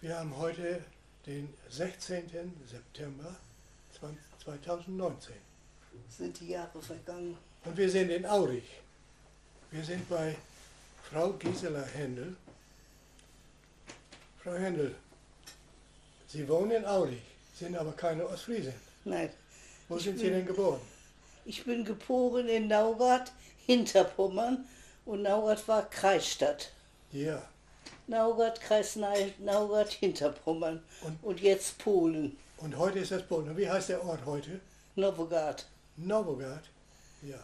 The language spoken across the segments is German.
Wir haben heute den 16. September 2019. Sind die Jahre vergangen? Und wir sind in Aurich. Wir sind bei Frau Gisela Händel. Frau Händel, Sie wohnen in Aurich, sind aber keine Ostfriesin. Nein. Wo sind Sie bin- denn geboren? Ich bin geboren in Naugard, Hinterpommern. Und Naugard war Kreisstadt. Ja. Naugard, Kreis Neu- Naugard, Hinterpommern. Und- Und jetzt Polen, Und heute ist das Polen. Und wie heißt der Ort heute? Nowogard. Nowogard. Ja.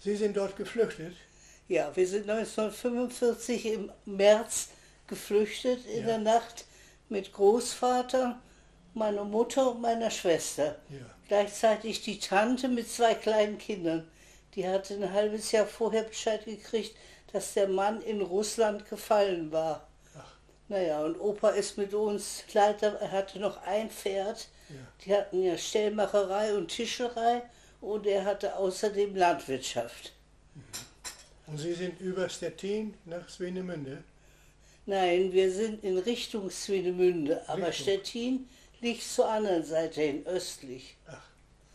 Sie sind dort geflüchtet. Ja, wir sind 1945 im März geflüchtet in Ja. der Nacht mit Großvater, meiner Mutter und meiner Schwester. Ja. Gleichzeitig die Tante mit zwei kleinen Kindern. Die hatte ein halbes Jahr vorher Bescheid gekriegt, dass der Mann in Russland gefallen war. Ach. Naja, und Opa ist mit uns, leider, er hatte noch ein Pferd. Ja. Die hatten ja Stellmacherei und Tischerei und er hatte außerdem Landwirtschaft. Und Sie sind über Stettin nach Swinemünde. Nein, wir sind in Richtung Swinemünde, aber Richtung. Stettin liegt zur anderen Seite hin, östlich. Ach,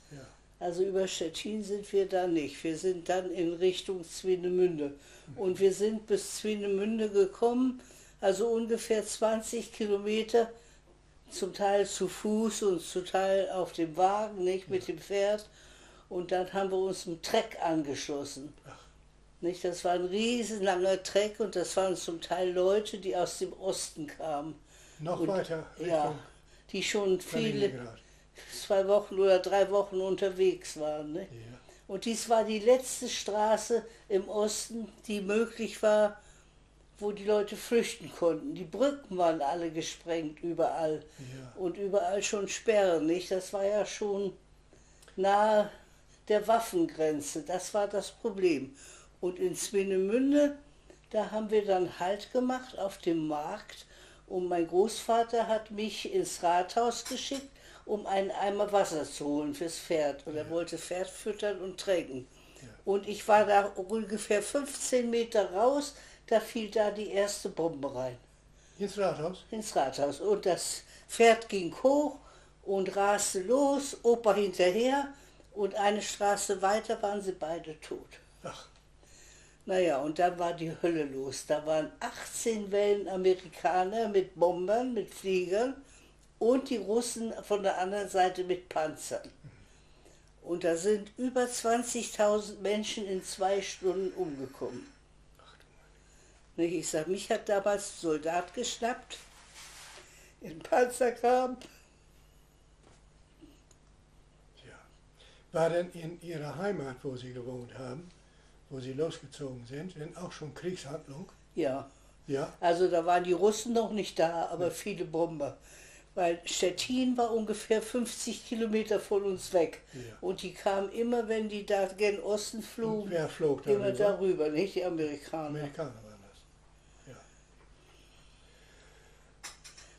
ja. Also über Stettin sind wir da nicht. Wir sind dann in Richtung Swinemünde. Und wir sind bis Swinemünde gekommen, also ungefähr 20 Kilometer, zum Teil zu Fuß und zum Teil auf dem Wagen, nicht mit dem Pferd. Und dann haben wir uns einem Treck angeschlossen. Nicht, das war ein riesenlanger Treck und das waren zum Teil Leute, die aus dem Osten kamen. Noch Und- weiter Richtung Ja, die schon viele, zwei Wochen oder drei Wochen unterwegs waren. Ne? Ja. Und dies war die letzte Straße im Osten, die möglich war, wo die Leute flüchten konnten. Die Brücken waren alle gesprengt, überall. Ja. Und überall schon Sperren, nicht? Das war ja schon nahe der Waffengrenze. Das war das Problem. Und in Swinemünde, da haben wir dann Halt gemacht auf dem Markt. Und mein Großvater hat mich ins Rathaus geschickt, um einen Eimer Wasser zu holen fürs Pferd. Und er wollte Pferd füttern und tränken. Und ich war da ungefähr 15 Meter raus, da fiel da die erste Bombe rein Ins Rathaus? ins Rathaus. Und das Pferd ging hoch und raste los, Opa hinterher und eine Straße weiter waren sie beide tot. Ach, Naja, und dann war die Hölle los. Da waren 18 Wellen Amerikaner mit Bombern, mit Fliegern und die Russen von der anderen Seite mit Panzern. Und da sind über 20.000 Menschen in zwei Stunden umgekommen. Ich sag, mich hat damals ein Soldat geschnappt, in Panzerkram. ja. War denn in Ihrer Heimat, wo Sie gewohnt haben, wo Sie losgezogen sind, denn auch schon Kriegshandlung? Ja, Ja. also da waren die Russen noch nicht da, aber viele Bomber. Weil Stettin war ungefähr 50 Kilometer von uns weg. Ja. Und die kamen immer, wenn die da gen Osten flogen, wer flog immer darüber? darüber, nicht die Amerikaner. Amerikaner waren das.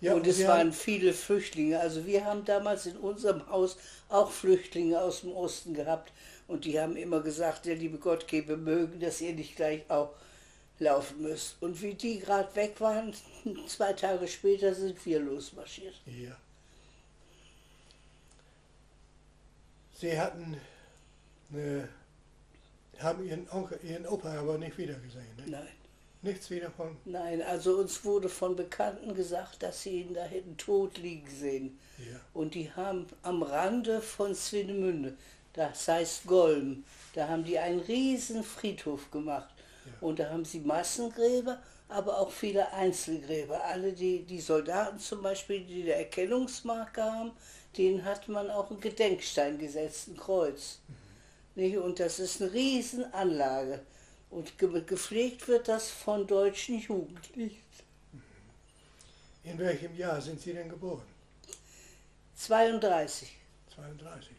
Ja. und es waren viele Flüchtlinge. Also wir haben damals in unserem Haus auch Flüchtlinge aus dem Osten gehabt. Und die haben immer gesagt, der liebe Gott gebe mögen, dass ihr nicht gleich auch laufen müsst. Und wie die gerade weg waren, zwei Tage später sind wir losmarschiert. Ja. Sie hatten eine, haben Ihren Onkel, Ihren Opa aber nicht wiedergesehen. Ne? Nein. Nichts wieder von. Nein, also uns wurde von Bekannten gesagt, dass sie ihn da hätten tot liegen sehen. Ja. Und die haben am Rande von Swinemünde, das heißt Golm, da haben die einen riesen Friedhof gemacht. Und da haben sie Massengräber, aber auch viele Einzelgräber. Alle die, die Soldaten zum Beispiel, die eine Erkennungsmarke haben, denen hat man auch einen Gedenkstein gesetzt, ein Kreuz. Nicht? Und das ist eine Riesenanlage. Und ge gepflegt wird das von deutschen Jugendlichen. In welchem Jahr sind Sie denn geboren? 32. 32.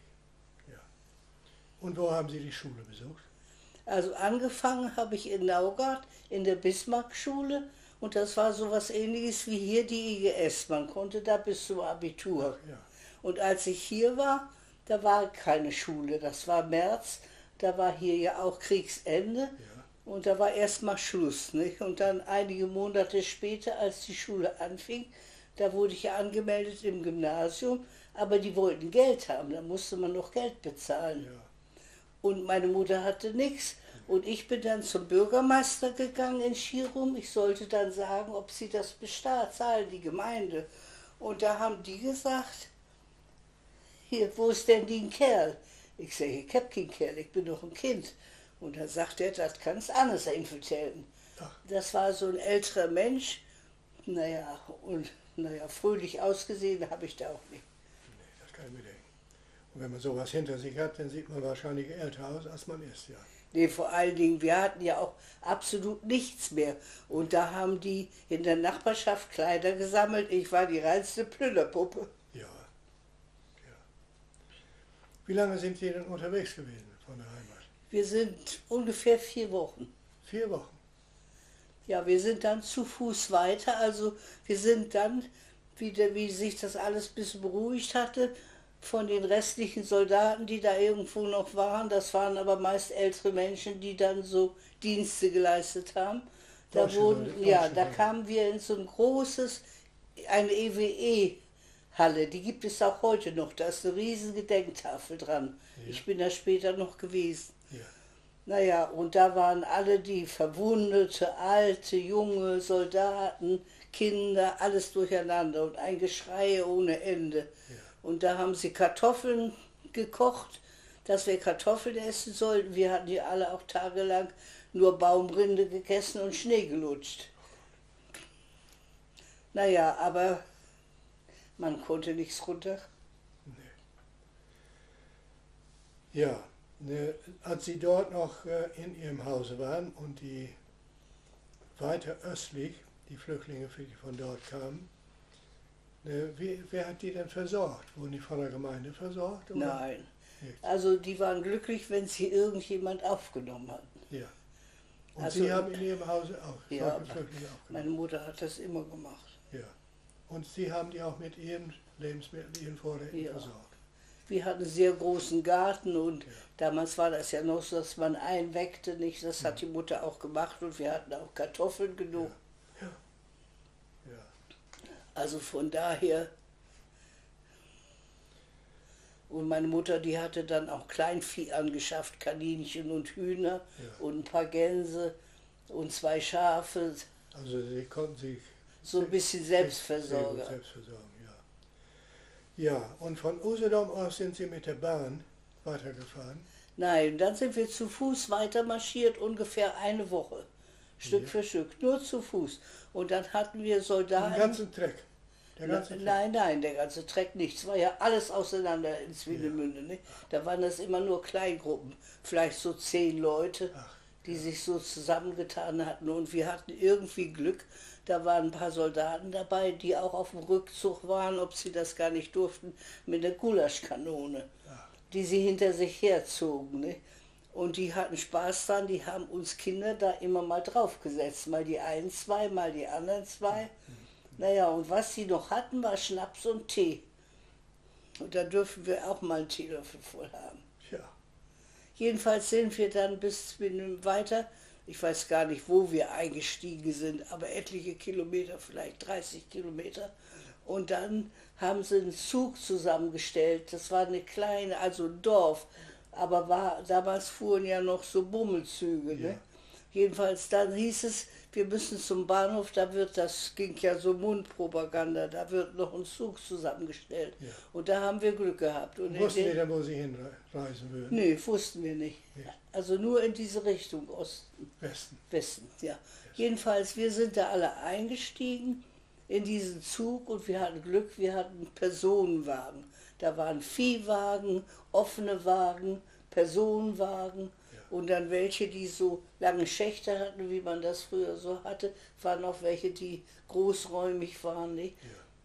Ja. Und wo haben Sie die Schule besucht? Also angefangen habe ich in Naugard in der Bismarck-Schule und das war so was ähnliches wie hier die IGS. Man konnte da bis zum Abitur. Ja. Und als ich hier war, da war keine Schule. Das war März, da war hier ja auch Kriegsende. Und da war erstmal Schluss. Nicht? Und dann einige Monate später, als die Schule anfing, da wurde ich ja angemeldet im Gymnasium, aber die wollten Geld haben, da musste man noch Geld bezahlen. Ja. Und meine Mutter hatte nichts. Und ich bin dann zum Bürgermeister gegangen in Schirum. Ich sollte dann sagen, ob sie das bezahlen, die Gemeinde. Und da haben die gesagt, hier, wo ist denn die Kerl? Ich sage, ich hab keinen Kerl, ich bin doch ein Kind. Und dann sagt er, das kannst anders vertellen. Ach. Das war so ein älterer Mensch, naja, und naja, fröhlich ausgesehen habe ich da auch nicht. Nee, das kann ich mir denken. Und wenn man sowas hinter sich hat, dann sieht man wahrscheinlich älter aus, als man ist, ja. Nee, vor allen Dingen, wir hatten ja auch absolut nichts mehr. Und da haben die in der Nachbarschaft Kleider gesammelt. Ich war die reinste Plünderpuppe. Ja. ja. Wie lange sind Sie denn unterwegs gewesen von der Heimat? Wir sind ungefähr vier Wochen. Vier Wochen. Ja, wir sind dann zu Fuß weiter. Also wir sind dann wieder, wie sich das alles ein bisschen beruhigt hatte, von den restlichen Soldaten, die da irgendwo noch waren. Das waren aber meist ältere Menschen, die dann so Dienste geleistet haben. Da Deutsche wurden, Soldaten, ja, deutsche da kamen wir in so ein großes, eine EWE-Halle, die gibt es auch heute noch. Da ist eine riesen Gedenktafel dran. Ja. Ich bin da später noch gewesen. Ja. Naja, und da waren alle die Verwundete, alte, junge, Soldaten, Kinder, alles durcheinander und ein Geschrei ohne Ende. Und da haben sie Kartoffeln gekocht, dass wir Kartoffeln essen sollten. Wir hatten hier alle auch tagelang nur Baumrinde gegessen und Schnee gelutscht. Naja, aber man konnte nichts runter. Ja, ne, als Sie dort noch äh, in Ihrem Hause waren und die weiter östlich, die Flüchtlinge die von dort kamen, ne, wie, wer hat die denn versorgt? Wurden die von der Gemeinde versorgt? Oder? Nein. Nicht. Also die waren glücklich, wenn sie irgendjemand aufgenommen hatten. Ja. Und Also- Sie haben in Ihrem Hause auch Ja, Meine? Mutter hat das immer gemacht. Ja. Und Sie haben die auch mit Ihren Lebensmitteln, Ihren Vorräten Ja. versorgt? Wir hatten einen sehr großen Garten und Ja. damals war das ja noch so, dass man einweckte nicht. Das hat die Mutter auch gemacht und wir hatten auch Kartoffeln genug. Ja. Ja. Also von daher. Und meine Mutter, die hatte dann auch Kleinvieh angeschafft, Kaninchen und Hühner Ja. und ein paar Gänse und zwei Schafe. Also Sie konnten sich So ein bisschen Selbstversorger. gut Selbstversorgung, ja. Ja, und von Usedom aus sind Sie mit der Bahn weitergefahren. Nein, dann sind wir zu Fuß weiter marschiert, ungefähr eine Woche. Stück Ja. für Stück, nur zu Fuß. Und dann hatten wir Soldaten. Den ganzen Treck. Ganze nein, nein, der ganze Treck nicht. Es war ja alles auseinander in Swinemünde. Ne? Da waren das immer nur Kleingruppen, vielleicht so zehn Leute, Ach, die sich so zusammengetan hatten. Und wir hatten irgendwie Glück. Da waren ein paar Soldaten dabei, die auch auf dem Rückzug waren, ob sie das gar nicht durften, mit der Gulaschkanone, Ach. die sie hinter sich herzogen. Ne? Und die hatten Spaß dran, die haben uns Kinder da immer mal draufgesetzt. Mal die einen zwei, mal die anderen zwei. Naja, und was sie noch hatten, war Schnaps und Tee. Und da dürfen wir auch mal einen Teelöffel voll haben. Ja, Jedenfalls sind wir dann bis weiter, ich weiß gar nicht, wo wir eingestiegen sind, aber etliche Kilometer, vielleicht 30 Kilometer. Und dann haben sie einen Zug zusammengestellt. Das war eine kleine, also ein Dorf, aber war, damals fuhren ja noch so Bummelzüge. Ja. Ne? Jedenfalls dann hieß es, wir müssen zum Bahnhof, da wird, das ging ja so Mundpropaganda, da wird noch ein Zug zusammengestellt. Ja. Und da haben wir Glück gehabt. Und wussten Sie denn, wo Sie hinreisen würden? Nee, wussten wir nicht. Ja. Also nur in diese Richtung, Osten, Westen. Westen, ja. Jedenfalls, wir sind da alle eingestiegen in diesen Zug und wir hatten Glück, wir hatten Personenwagen. Da waren Viehwagen, offene Wagen, Personenwagen Ja. und dann welche, die so lange Schächte hatten, wie man das früher so hatte, waren auch welche, die großräumig waren. Nicht?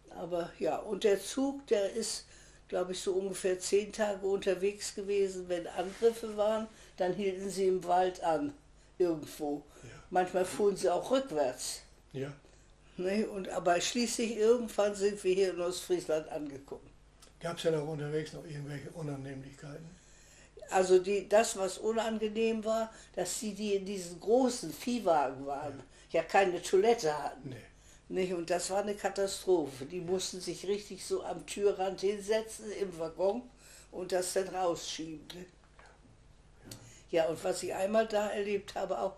Ja. Aber ja, und der Zug, der ist, glaube ich, so ungefähr zehn Tage unterwegs gewesen. Wenn Angriffe waren, dann hielten sie im Wald an, irgendwo. Ja. Manchmal fuhren sie auch rückwärts. Ja. Ne? Und, aber schließlich irgendwann sind wir hier in Ostfriesland angekommen. Gab es ja noch unterwegs noch irgendwelche Unannehmlichkeiten? Also die, das, was unangenehm war, dass sie die in diesen großen Viehwagen waren, ja, keine Toilette hatten. Nee. Nicht? Und das war eine Katastrophe. Die mussten sich richtig so am Türrand hinsetzen im Waggon und das dann rausschieben. Ne? Ja, und was ich einmal da erlebt habe, auch,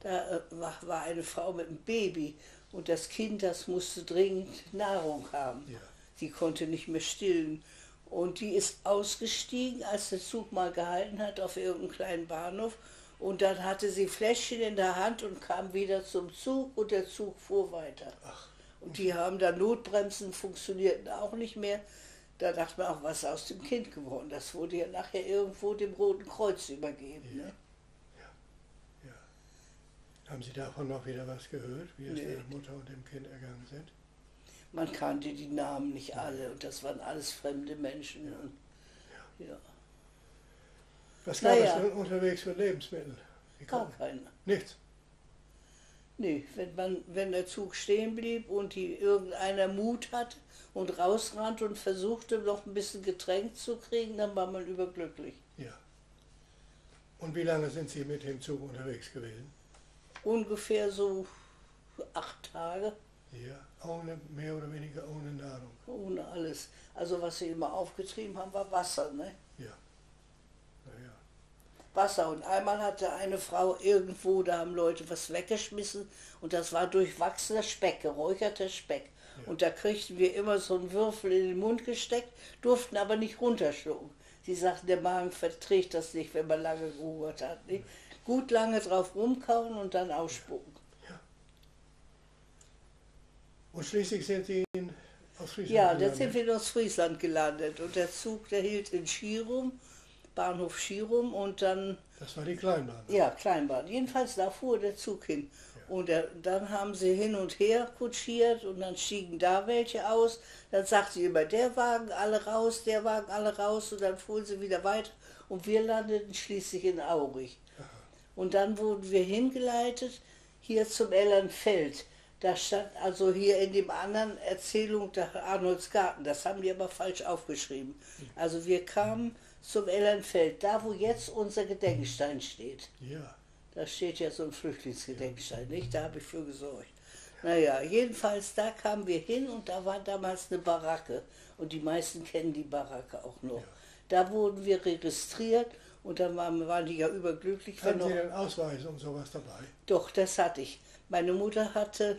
da äh, war, war eine Frau mit einem Baby und das Kind, das musste dringend Nahrung haben. Ja. Sie konnte nicht mehr stillen. Und die ist ausgestiegen, als der Zug mal gehalten hat auf irgendeinem kleinen Bahnhof. Und dann hatte sie Fläschchen in der Hand und kam wieder zum Zug und der Zug fuhr weiter. Ach, Und die haben da Notbremsen, funktionierten auch nicht mehr. Da dachte man auch, was ist aus dem Kind geworden? Das wurde ja nachher irgendwo dem Roten Kreuz übergeben. Ne? ja. Haben Sie davon noch wieder was gehört, wie es Nee. der Mutter und dem Kind ergangen sind? Man kannte die Namen nicht alle und das waren alles fremde Menschen. Und, ja. Was gab Naja. es denn unterwegs für Lebensmittel? Gar keine. Nichts. Nee, wenn, man, wenn der Zug stehen blieb und die, irgendeiner Mut hatte und rausrannte und versuchte, noch ein bisschen Getränk zu kriegen, dann war man überglücklich. Ja. Und wie lange sind Sie mit dem Zug unterwegs gewesen? Ungefähr so acht Tage Ja, ohne, mehr oder weniger ohne Nahrung. ohne alles. Also was sie immer aufgetrieben haben, war Wasser. Ne? Ja. Naja. Wasser. Und einmal hatte eine Frau irgendwo, da haben Leute was weggeschmissen und das war durchwachsener Speck, geräucherter Speck. Ja. Und da kriegten wir immer so einen Würfel in den Mund gesteckt, durften aber nicht runterschlucken. Sie sagten, der Magen verträgt das nicht, wenn man lange gehungert hat. Nicht? Gut lange drauf rumkauen und dann ausspucken. Und schließlich sind Sie in Ostfriesland Ja, dann sind wir in Ostfriesland gelandet und der Zug, der hielt in Schirum, Bahnhof Schirum und dann Das war die Kleinbahn. Ja, Kleinbahn. Jedenfalls da fuhr der Zug hin. Und der, dann haben sie hin und her kutschiert und dann stiegen da welche aus. Dann sagte sie immer, der Wagen alle raus, der Wagen alle raus und dann fuhren sie wieder weiter. Und wir landeten schließlich in Aurich. Und dann wurden wir hingeleitet hier zum Ellernfeld. Da stand also hier in dem anderen Erzählung der Arnoldsgarten. Das haben die aber falsch aufgeschrieben. Also wir kamen zum Ellernfeld, da wo jetzt unser Gedenkstein steht. Ja. Da steht ja so ein Flüchtlingsgedenkstein, nicht? Da habe ich für gesorgt. Naja, jedenfalls, da kamen wir hin und da war damals eine Baracke. Und die meisten kennen die Baracke auch noch. Da wurden wir registriert und dann waren, waren die ja überglücklich. Hatten Sie denn Ausweis und sowas dabei? doch, das hatte ich. Meine Mutter hatte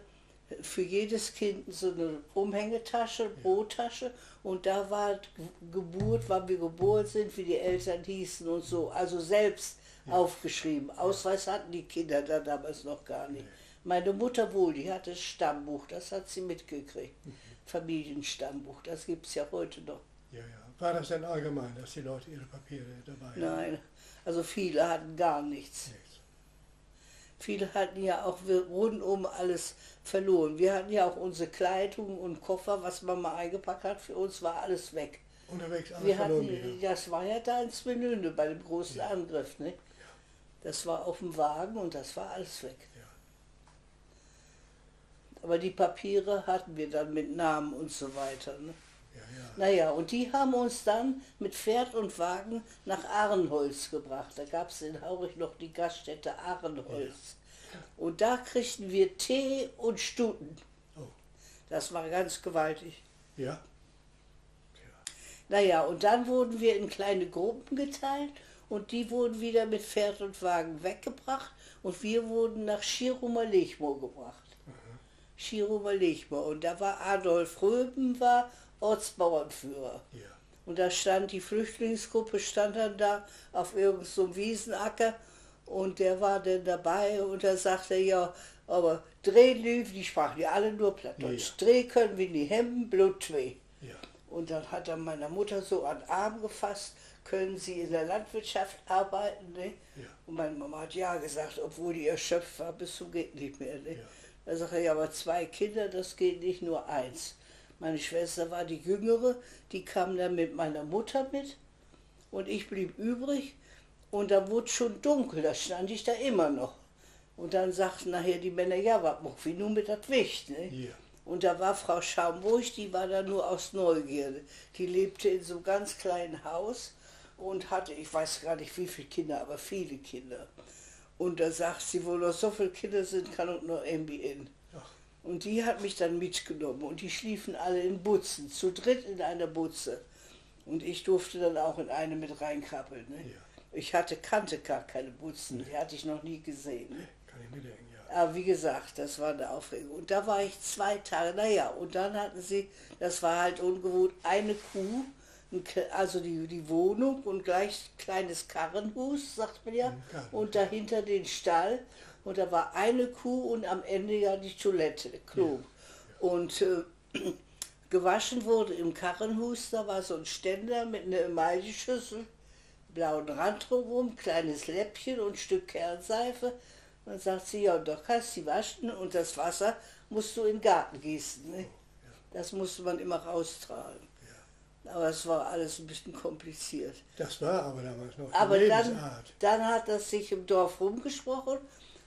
für jedes Kind so eine Umhängetasche, Brottasche und da war Ge- Geburt, wann wir geboren sind, wie die Eltern hießen und so. Also selbst aufgeschrieben. Ausweis hatten die Kinder da damals noch gar nicht. Meine Mutter wohl, die hatte Stammbuch, das hat sie mitgekriegt. Familienstammbuch, das gibt es ja heute noch. Ja, ja. War das denn allgemein, dass die Leute ihre Papiere dabei hatten? Nein, also viele hatten gar nichts. Nichts. Viele hatten ja auch rundum alles verloren. Wir hatten ja auch unsere Kleidung und Koffer, was man mal eingepackt hat, für uns war alles weg. Unterwegs alles Wir verloren hatten, gegangen. das war ja da in Svenünde bei dem großen Angriff, ne? Das war auf dem Wagen und das war alles weg. Ja. Aber die Papiere hatten wir dann mit Namen und so weiter. Ne? Ja, ja. Naja, und die haben uns dann mit Pferd und Wagen nach Ahrenholz gebracht. Da gab es in Haurich noch die Gaststätte Ahrenholz. Und da kriegten wir Tee und Stuten. Oh. Das war ganz gewaltig. Ja. Naja, und dann wurden wir in kleine Gruppen geteilt und die wurden wieder mit Pferd und Wagen weggebracht und wir wurden nach Schirumer Lechmo gebracht. Schirumer Lechmo. Und da war Adolf Röben, war Ortsbauernführer. Ja. Und da stand die Flüchtlingsgruppe, stand dann da auf irgendeinem so Wiesenacker und der war dann dabei und da sagte er, ja, aber Dreh lief, die sprachen ja alle nur Plattdeutsch. Dreh können wir nie hemmen, Blut zwei. Ja. Und dann hat er meiner Mutter so an den Arm gefasst, können Sie in der Landwirtschaft arbeiten? Ne? Ja. Und meine Mama hat ja gesagt, obwohl die erschöpft war, bis zum geht nicht mehr. Ne? Ja. Da sagt er, ja, aber zwei Kinder, das geht nicht, nur eins. Meine Schwester war die Jüngere, die kam dann mit meiner Mutter mit und ich blieb übrig und da wurde schon dunkel, da stand ich da immer noch. Und dann sagten nachher die Männer, ja, was macht wie nun mit das Wicht? Ne? Ja. Und da war Frau Schaumburg, die war da nur aus Neugierde. Die lebte in so einem ganz kleinen Haus und hatte, ich weiß gar nicht wie viele Kinder, aber viele Kinder. Und da sagt sie, wo noch so viele Kinder sind, kann und nur MBN. Und die hat mich dann mitgenommen und die schliefen alle in Butzen, zu dritt in einer Butze. Und ich durfte dann auch in eine mit reinkrabbeln. Ne? ja, Ich hatte, kannte gar keine Butzen, die hatte ich noch nie gesehen. Ne? kann ich mir denken, ja. Aber wie gesagt, das war eine Aufregung. Und da war ich zwei Tage, naja, und dann hatten sie, das war halt ungewohnt, eine Kuh, also die, die Wohnung und gleich kleines Karrenhus, sagt man ja, Karrenhaus. und dahinter den Stall. Und da war eine Kuh und am Ende ja die Toilette, Klo. Und äh, gewaschen wurde im Karrenhus, da war so ein Ständer mit einer Emailleschüssel, blauen Rand drumherum, kleines Läppchen und ein Stück Kernseife. Dann sagt sie, ja, doch kannst du waschen und das Wasser musst du in den Garten gießen. Ne? Das musste man immer raustragen. Aber es war alles ein bisschen kompliziert. Das war aber damals noch die Aber dann, dann hat das sich im Dorf rumgesprochen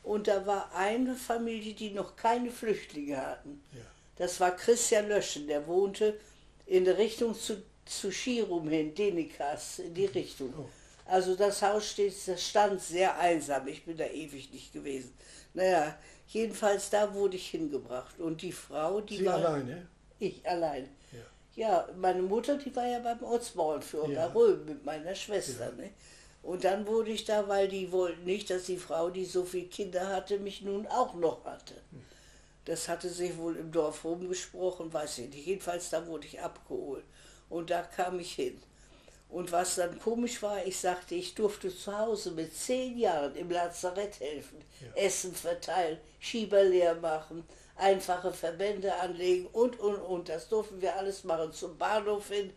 und da war eine Familie, die noch keine Flüchtlinge hatten. Ja. Das war Christian Löschen, der wohnte in der Richtung zu, zu Schirum hin, Denikas, in die Richtung. Oh. Also das Haus steht, das stand sehr einsam, ich bin da ewig nicht gewesen. Naja, jedenfalls da wurde ich hingebracht und die Frau, die Sie war... alleine? Ich allein. Ja. Ja, meine Mutter, die war ja beim Ortsbauernführer Ja. Röhm mit meiner Schwester. Ja. Ne? Und dann wurde ich da, weil die wollten nicht, dass die Frau, die so viele Kinder hatte, mich nun auch noch hatte. Das hatte sich wohl im Dorf rumgesprochen, weiß ich nicht. Jedenfalls, da wurde ich abgeholt. Und da kam ich hin. Und was dann komisch war, ich sagte, ich durfte zu Hause mit zehn Jahren im Lazarett helfen, Ja. Essen verteilen, Schieber leer machen, einfache Verbände anlegen und, und, und. Das durften wir alles machen. Zum Bahnhof hin,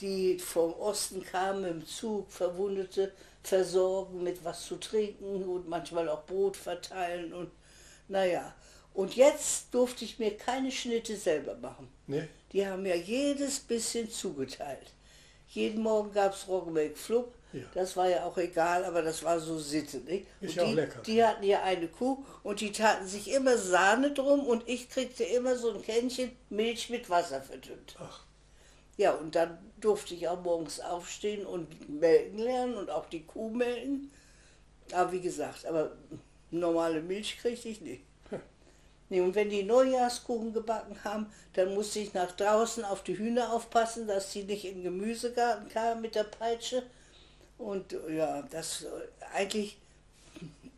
die vom Osten kamen im Zug, Verwundete versorgen mit was zu trinken und manchmal auch Brot verteilen und naja. Und jetzt durfte ich mir keine Schnitte selber machen. Ne? Die haben ja jedes bisschen zugeteilt. Jeden Morgen gab es Roggenmelk Flupp. Ja. Das war ja auch egal, aber das war so Sitte. Nicht? Ist und die, lecker. die hatten ja eine Kuh und die taten sich immer Sahne drum und ich kriegte immer so ein Kännchen Milch mit Wasser verdünnt. Ach, Ja, und dann durfte ich auch morgens aufstehen und melken lernen und auch die Kuh melken. Aber wie gesagt, aber normale Milch kriegte ich nicht. Nee, und wenn die Neujahrskuchen gebacken haben, dann musste ich nach draußen auf die Hühner aufpassen, dass sie nicht in den Gemüsegarten kamen mit der Peitsche. Und ja, das äh, eigentlich,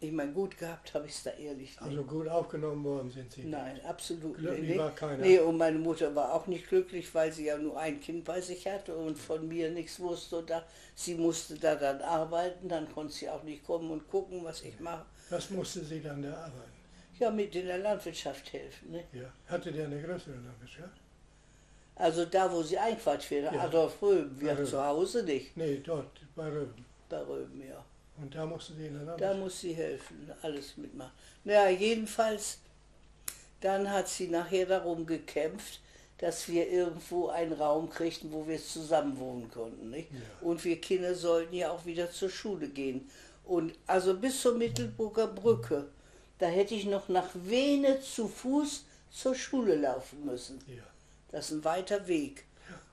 ich meine, gut gehabt habe ich es da ehrlich nicht. also gut aufgenommen worden sind Sie. Nein, absolut Glücklich nicht. war keiner. Nee, und meine Mutter war auch nicht glücklich, weil sie ja nur ein Kind bei sich hatte und von mir nichts wusste. Und da, sie musste da dann arbeiten, dann konnte sie auch nicht kommen und gucken, was ich mache. Was musste sie dann da arbeiten? Ja, mit in der Landwirtschaft helfen. Ne? Ja. Hatte der eine größere Landwirtschaft? Also da, wo sie einquartiert wird, Ja. Adolf Röhm, wir Röhm. zu Hause nicht, Nee, dort, bei Röben. bei Röhm, ja. Und da musste sie in der Da muss sie helfen, alles mitmachen. Naja, jedenfalls, dann hat sie nachher darum gekämpft, dass wir irgendwo einen Raum kriegten, wo wir zusammen wohnen konnten. Nicht? Ja. Und wir Kinder sollten ja auch wieder zur Schule gehen. Und also bis zur Mittelburger Brücke, da hätte ich noch nach Wene zu Fuß zur Schule laufen müssen. Ja. Das ist ein weiter Weg.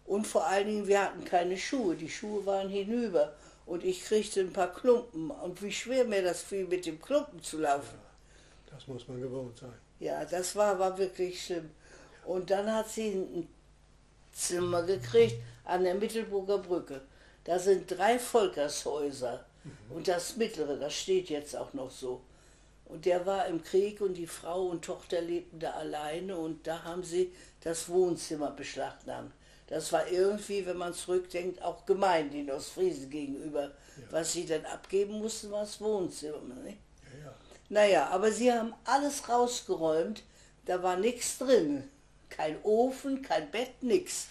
Und vor allen Dingen, wir hatten keine Schuhe. Die Schuhe waren hinüber. Und ich kriegte ein paar Klumpen. Und wie schwer mir das fiel, mit dem Klumpen zu laufen. Das muss man gewohnt sein. Ja, das war, war wirklich schlimm. Und dann hat sie ein Zimmer gekriegt an der Mittelburger Brücke. Da sind drei Volkershäuser. Und das mittlere, das steht jetzt auch noch so. Und der war im Krieg und die Frau und Tochter lebten da alleine und da haben sie das Wohnzimmer beschlagnahmt. Das war irgendwie, wenn man zurückdenkt, auch gemein den Ostfriesen gegenüber. Was sie dann abgeben mussten, war das Wohnzimmer. Nicht? Ja, ja. Naja, aber sie haben alles rausgeräumt. Da war nichts drin. Kein Ofen, kein Bett, nix.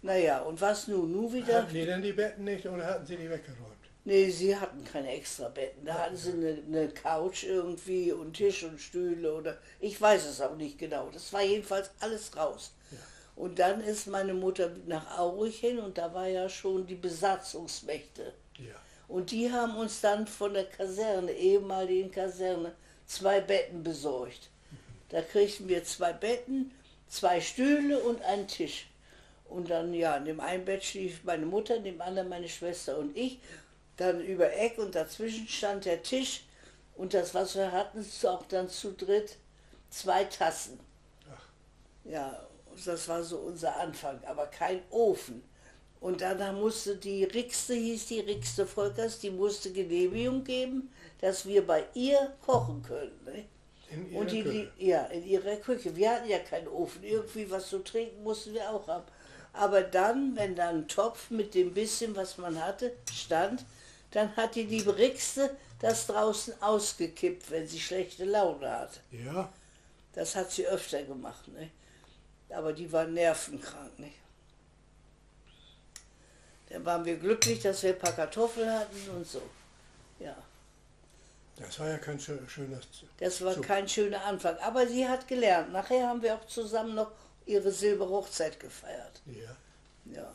Naja, und was nun? Nun wieder? Hatten die denn die Betten nicht oder hatten sie die weggeräumt? Nee, sie hatten keine extra Betten. Da hatten sie eine, eine Couch irgendwie und Tisch und Stühle oder ich weiß es auch nicht genau. Das war jedenfalls alles raus. Und dann ist meine Mutter nach Aurich hin und da war ja schon die Besatzungsmächte. Ja. Und die haben uns dann von der Kaserne, ehemaligen Kaserne, zwei Betten besorgt. Da kriegten wir zwei Betten, zwei Stühle und einen Tisch. Und dann, ja, in dem einen Bett schlief meine Mutter, in dem anderen meine Schwester und ich. Dann über Eck und dazwischen stand der Tisch. Und das, was wir hatten, ist auch dann zu dritt zwei Tassen. Ja, das war so unser Anfang, aber kein Ofen. Und dann musste die Rixte, hieß die Rixte Volkers, die musste Genehmigung geben, dass wir bei ihr kochen können. Ne? In ihrer Und die, Küche. die, ja, in ihrer Küche. Wir hatten ja keinen Ofen. Irgendwie was zu trinken mussten wir auch haben. Aber dann, wenn dann ein Topf mit dem bisschen, was man hatte, stand, dann hat die liebe Rixte das draußen ausgekippt, wenn sie schlechte Laune hatte. Ja, Das hat sie öfter gemacht. Ne? Aber die war nervenkrank. Ne? Dann waren wir glücklich, dass wir ein paar Kartoffeln hatten und so. Ja, das war ja kein schö- schönes. das war So. kein schöner Anfang. Aber sie hat gelernt. Nachher haben wir auch zusammen noch ihre Silberhochzeit gefeiert. Ja. Ja.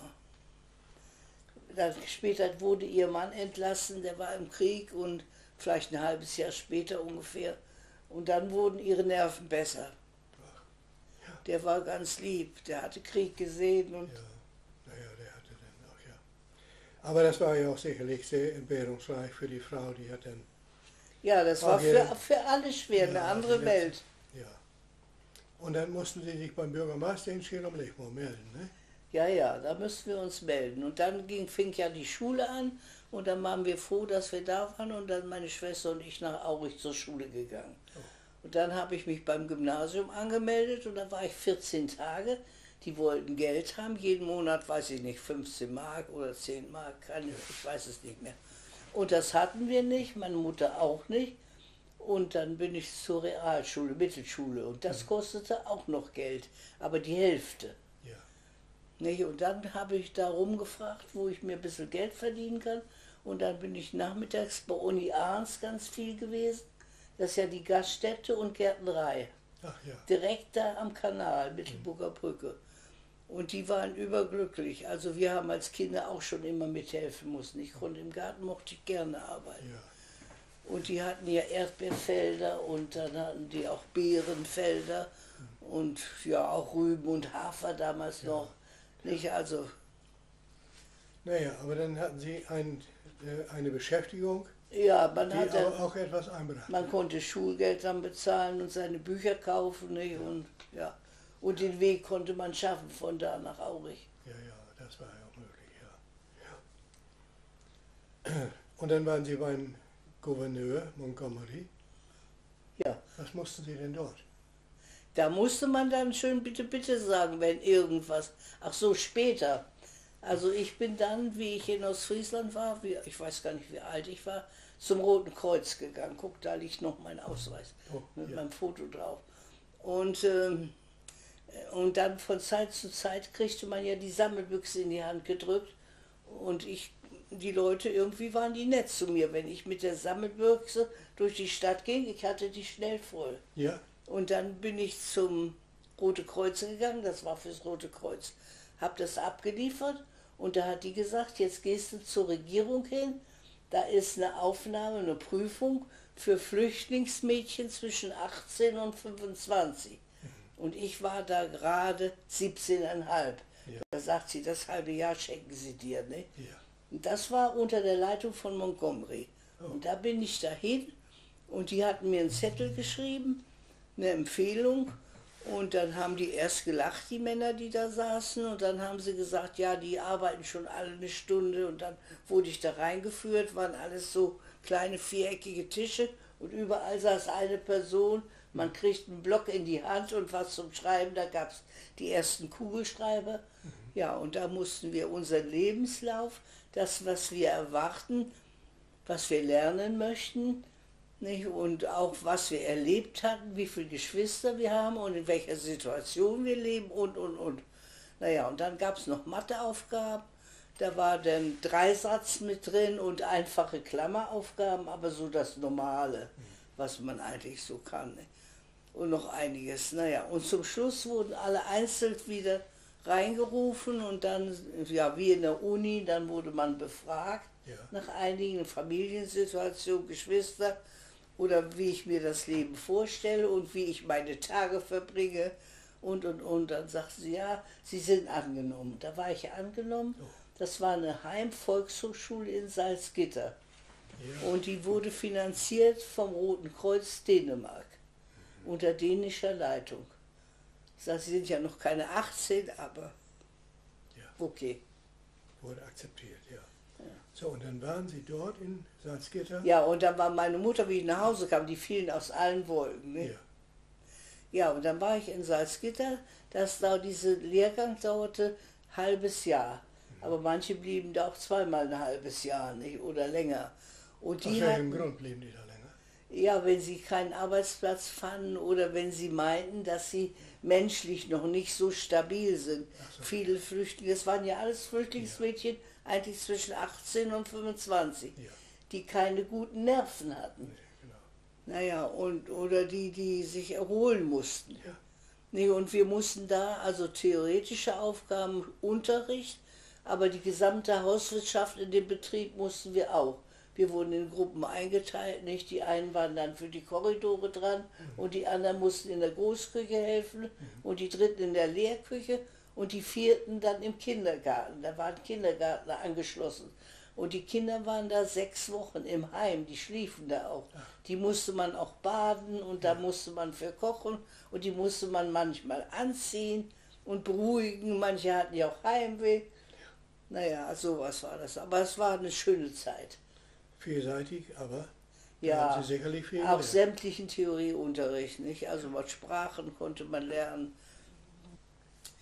Dann später wurde ihr Mann entlassen, der war im Krieg und vielleicht ein halbes Jahr später ungefähr. Und dann wurden ihre Nerven besser. Der war ganz lieb, der hatte Krieg gesehen und Ja, naja, der hatte dann auch, ja. Aber das war ja auch sicherlich sehr entbehrungsreich für die Frau, die hat dann, ja, das war für, für alle schwer, eine Ja, andere die Welt. ja. Und dann mussten sie sich beim Bürgermeister in Schirmlichmo melden, ne? Ja, ja, da müssten wir uns melden. Und dann ging, fing ja die Schule an und dann waren wir froh, dass wir da waren und dann meine Schwester und ich nach Aurich zur Schule gegangen. Und dann habe ich mich beim Gymnasium angemeldet und da war ich 14 Tage. Die wollten Geld haben, jeden Monat, weiß ich nicht, 15 Mark oder 10 Mark, keine, ich weiß es nicht mehr. Und das hatten wir nicht, meine Mutter auch nicht. Und dann bin ich zur Realschule, Mittelschule und das kostete auch noch Geld, aber die Hälfte. Ja. Nicht? Und dann habe ich da rumgefragt, wo ich mir ein bisschen Geld verdienen kann. Und dann bin ich nachmittags bei Uni Arns ganz viel gewesen. Das ist ja die Gaststätte und Gärtnerei. Ach ja. Direkt da am Kanal, Mittelburger Brücke. Und die waren überglücklich. Also wir haben als Kinder auch schon immer mithelfen müssen. Ich konnte im Garten, mochte ich gerne arbeiten. Ja. Und die hatten ja Erdbeerfelder und dann hatten die auch Beerenfelder und ja auch Rüben und Hafer damals noch. Nicht also Naja, aber dann hatten sie ein, äh, eine Beschäftigung, Ja, man hat dann, auch, auch etwas einbrachte. man konnte Schulgeld dann bezahlen und seine Bücher kaufen, nicht? Und ja. Und den Weg konnte man schaffen von da nach Aurich. Ja, ja, das war ja auch möglich, ja. ja. Und dann waren sie beim Gouverneur Montgomery. Ja. Was mussten sie denn dort? Da musste man dann schön bitte, bitte sagen, wenn irgendwas. Ach so, später. Also ich bin dann, wie ich in Ostfriesland war, wie, ich weiß gar nicht, wie alt ich war, zum Roten Kreuz gegangen. Guck, da liegt noch mein Ausweis Oh, mit ja. meinem Foto drauf. Und, ähm, und dann von Zeit zu Zeit kriegte man ja die Sammelbüchse in die Hand gedrückt. Und ich, die Leute, irgendwie waren die nett zu mir, wenn ich mit der Sammelbüchse durch die Stadt ging. Ich hatte die schnell voll. Ja, Und dann bin ich zum Rote Kreuz gegangen, das war fürs Rote Kreuz. Hab das abgeliefert und da hat die gesagt, jetzt gehst du zur Regierung hin, da ist eine Aufnahme, eine Prüfung für Flüchtlingsmädchen zwischen 18 und 25. Und ich war da gerade 17,5. Ja. Da sagt sie, das halbe Jahr schenken sie dir. Ne? ja. Und das war unter der Leitung von Montgomery. Oh. Und da bin ich dahin und die hatten mir einen Zettel geschrieben, eine Empfehlung. Und dann haben die erst gelacht, die Männer, die da saßen. Und dann haben sie gesagt, ja, die arbeiten schon alle eine Stunde. Und dann wurde ich da reingeführt, waren alles so kleine viereckige Tische. Und überall saß eine Person. Man kriegt einen Block in die Hand und was zum Schreiben. Da gab es die ersten Kugelschreiber. Ja, und da mussten wir unseren Lebenslauf, das, was wir erwarten, was wir lernen möchten, nicht? und auch was wir erlebt hatten, wie viele Geschwister wir haben und in welcher Situation wir leben und, und, und. Naja, und dann gab es noch Matheaufgaben. Da war dann Dreisatz mit drin und einfache Klammeraufgaben, aber so das Normale, was man eigentlich so kann. ne? Und noch einiges. Naja, und zum Schluss wurden alle einzeln wieder reingerufen und dann, ja, wie in der Uni, dann wurde man befragt Ja. nach einigen Familiensituationen, Geschwister oder wie ich mir das Leben vorstelle und wie ich meine Tage verbringe. Und, und, und dann sagte sie, ja, Sie sind angenommen. Da war ich angenommen. Oh. Das war eine Heimvolkshochschule in Salzgitter. Ja. Und die wurde finanziert vom Roten Kreuz Dänemark unter dänischer Leitung. Ich sage, Sie sind ja noch keine 18, aber Ja. okay. Wurde akzeptiert. So, und dann waren Sie dort in Salzgitter? Ja, und dann war meine Mutter, wie ich nach Hause kam, die fielen aus allen Wolken. Ne? Ja. Ja, und dann war ich in Salzgitter. Das da dieser Lehrgang dauerte halbes Jahr. Aber manche blieben da auch zweimal ein halbes Jahr nicht? oder länger. Und Aus die welchem hatten, Grund blieben die da länger? ja, wenn sie keinen Arbeitsplatz fanden oder wenn sie meinten, dass sie menschlich noch nicht so stabil sind. So. Viele Flüchtlinge, das waren ja alles Flüchtlingsmädchen, eigentlich zwischen 18 und 25, Ja. die keine guten Nerven hatten. Nee, genau. Naja, und, oder die, die sich erholen mussten. Ja. Nee, und wir mussten da, also theoretische Aufgaben, Unterricht, aber die gesamte Hauswirtschaft in dem Betrieb mussten wir auch. Wir wurden in Gruppen eingeteilt, nicht? Die einen waren dann für die Korridore dran und die anderen mussten in der Großküche helfen und die dritten in der Lehrküche und die vierten dann im Kindergarten. Da war ein Kindergarten angeschlossen. Und die Kinder waren da sechs Wochen im Heim, die schliefen da auch. Die musste man auch baden und da musste man für kochen und die musste man manchmal anziehen und beruhigen. Manche hatten ja auch Heimweh. Naja, sowas war das. Aber es war eine schöne Zeit. Vielseitig, aber Ja, haben Sie sicherlich viel auch sämtlichen Theorieunterricht, nicht? Also was Sprachen konnte man lernen.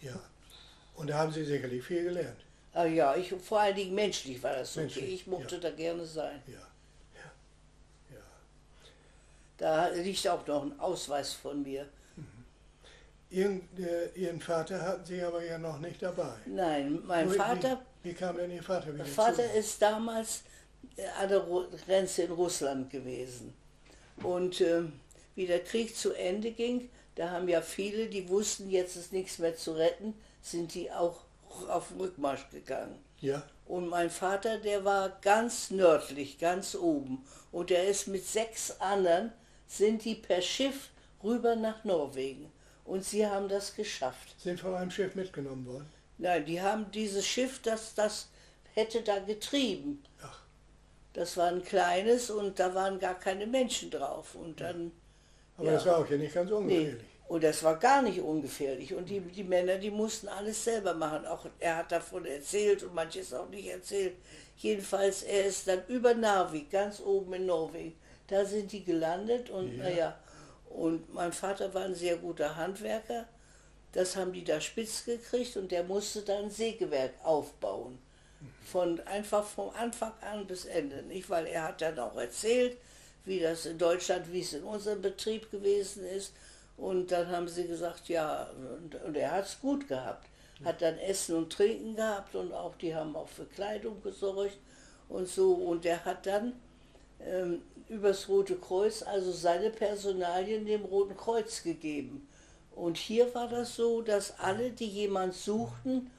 Ja. Und da haben Sie sicherlich viel gelernt. Ah ja, ich, vor allen Dingen menschlich war das okay. Menschlich, Ich mochte ja. da gerne sein. Ja. Ja. ja. Da liegt auch noch ein Ausweis von mir. Ihren, äh, Ihren Vater hatten Sie aber ja noch nicht dabei. Nein, mein Wie- Vater, Wie, wie kam denn Ihr Vater wieder mein Vater zu? ist damals an der Grenze in Russland gewesen. Und ähm, wie der Krieg zu Ende ging, da haben ja viele, die wussten, jetzt ist nichts mehr zu retten, sind die auch auf Rückmarsch gegangen. Ja. Und mein Vater, der war ganz nördlich, ganz oben. Und er ist mit sechs anderen, sind die per Schiff rüber nach Norwegen. Und sie haben das geschafft. Sind von einem Schiff mitgenommen worden. Nein, die haben dieses Schiff, das, das hätte da getrieben. Ach, Das war ein kleines und da waren gar keine Menschen drauf. Und dann, aber Ja. das war auch ja nicht ganz nee, ungefährlich. und das war gar nicht ungefährlich. Und die, die Männer, die mussten alles selber machen. Auch er hat davon erzählt und manches auch nicht erzählt. Jedenfalls, er ist dann über Narvik, ganz oben in Norwegen. Da sind die gelandet und Ja. naja, und mein Vater war ein sehr guter Handwerker. Das haben die da spitz gekriegt und der musste dann ein Sägewerk aufbauen. Von einfach vom Anfang an bis Ende. Nicht, weil er hat dann auch erzählt, wie das in Deutschland, wie es in unserem Betrieb gewesen ist. Und dann haben sie gesagt, ja, und, und er hat es gut gehabt. Hat dann Essen und Trinken gehabt und auch die haben auch für Kleidung gesorgt und so. Und er hat dann ähm, übers Rote Kreuz, also seine Personalien dem Roten Kreuz gegeben. Und hier war das so, dass alle, die jemand suchten,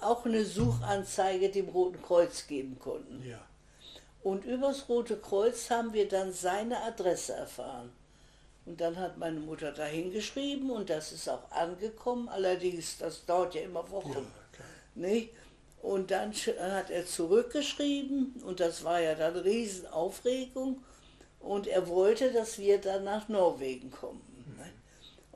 auch eine Suchanzeige dem Roten Kreuz geben konnten. Ja. Und übers Rote Kreuz haben wir dann seine Adresse erfahren. Und dann hat meine Mutter da hingeschrieben und das ist auch angekommen. Allerdings, das dauert ja immer Wochen. Ja, klar. Nicht? Und dann hat er zurückgeschrieben und das war ja dann Riesenaufregung. Und er wollte, dass wir dann nach Norwegen kommen.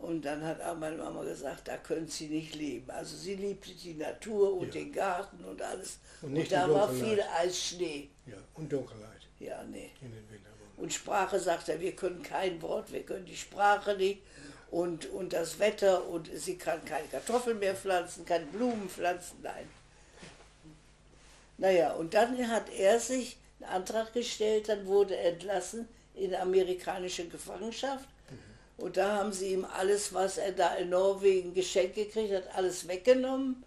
Und dann hat auch meine Mama gesagt, da können sie nicht leben. Also sie liebte die Natur und Ja. den Garten und alles. Und Und, da war viel Eisschnee. ja. Und Dunkelheit Ja, nee. in den Wintermonaten. Und Sprache sagt er, wir können kein Wort, wir können die Sprache nicht. Und, und das Wetter und sie kann keine Kartoffeln mehr pflanzen, keine Blumen pflanzen, nein. Naja, und dann hat er sich einen Antrag gestellt, dann wurde er entlassen in amerikanische Gefangenschaft. Und da haben sie ihm alles, was er da in Norwegen geschenkt gekriegt hat, alles weggenommen.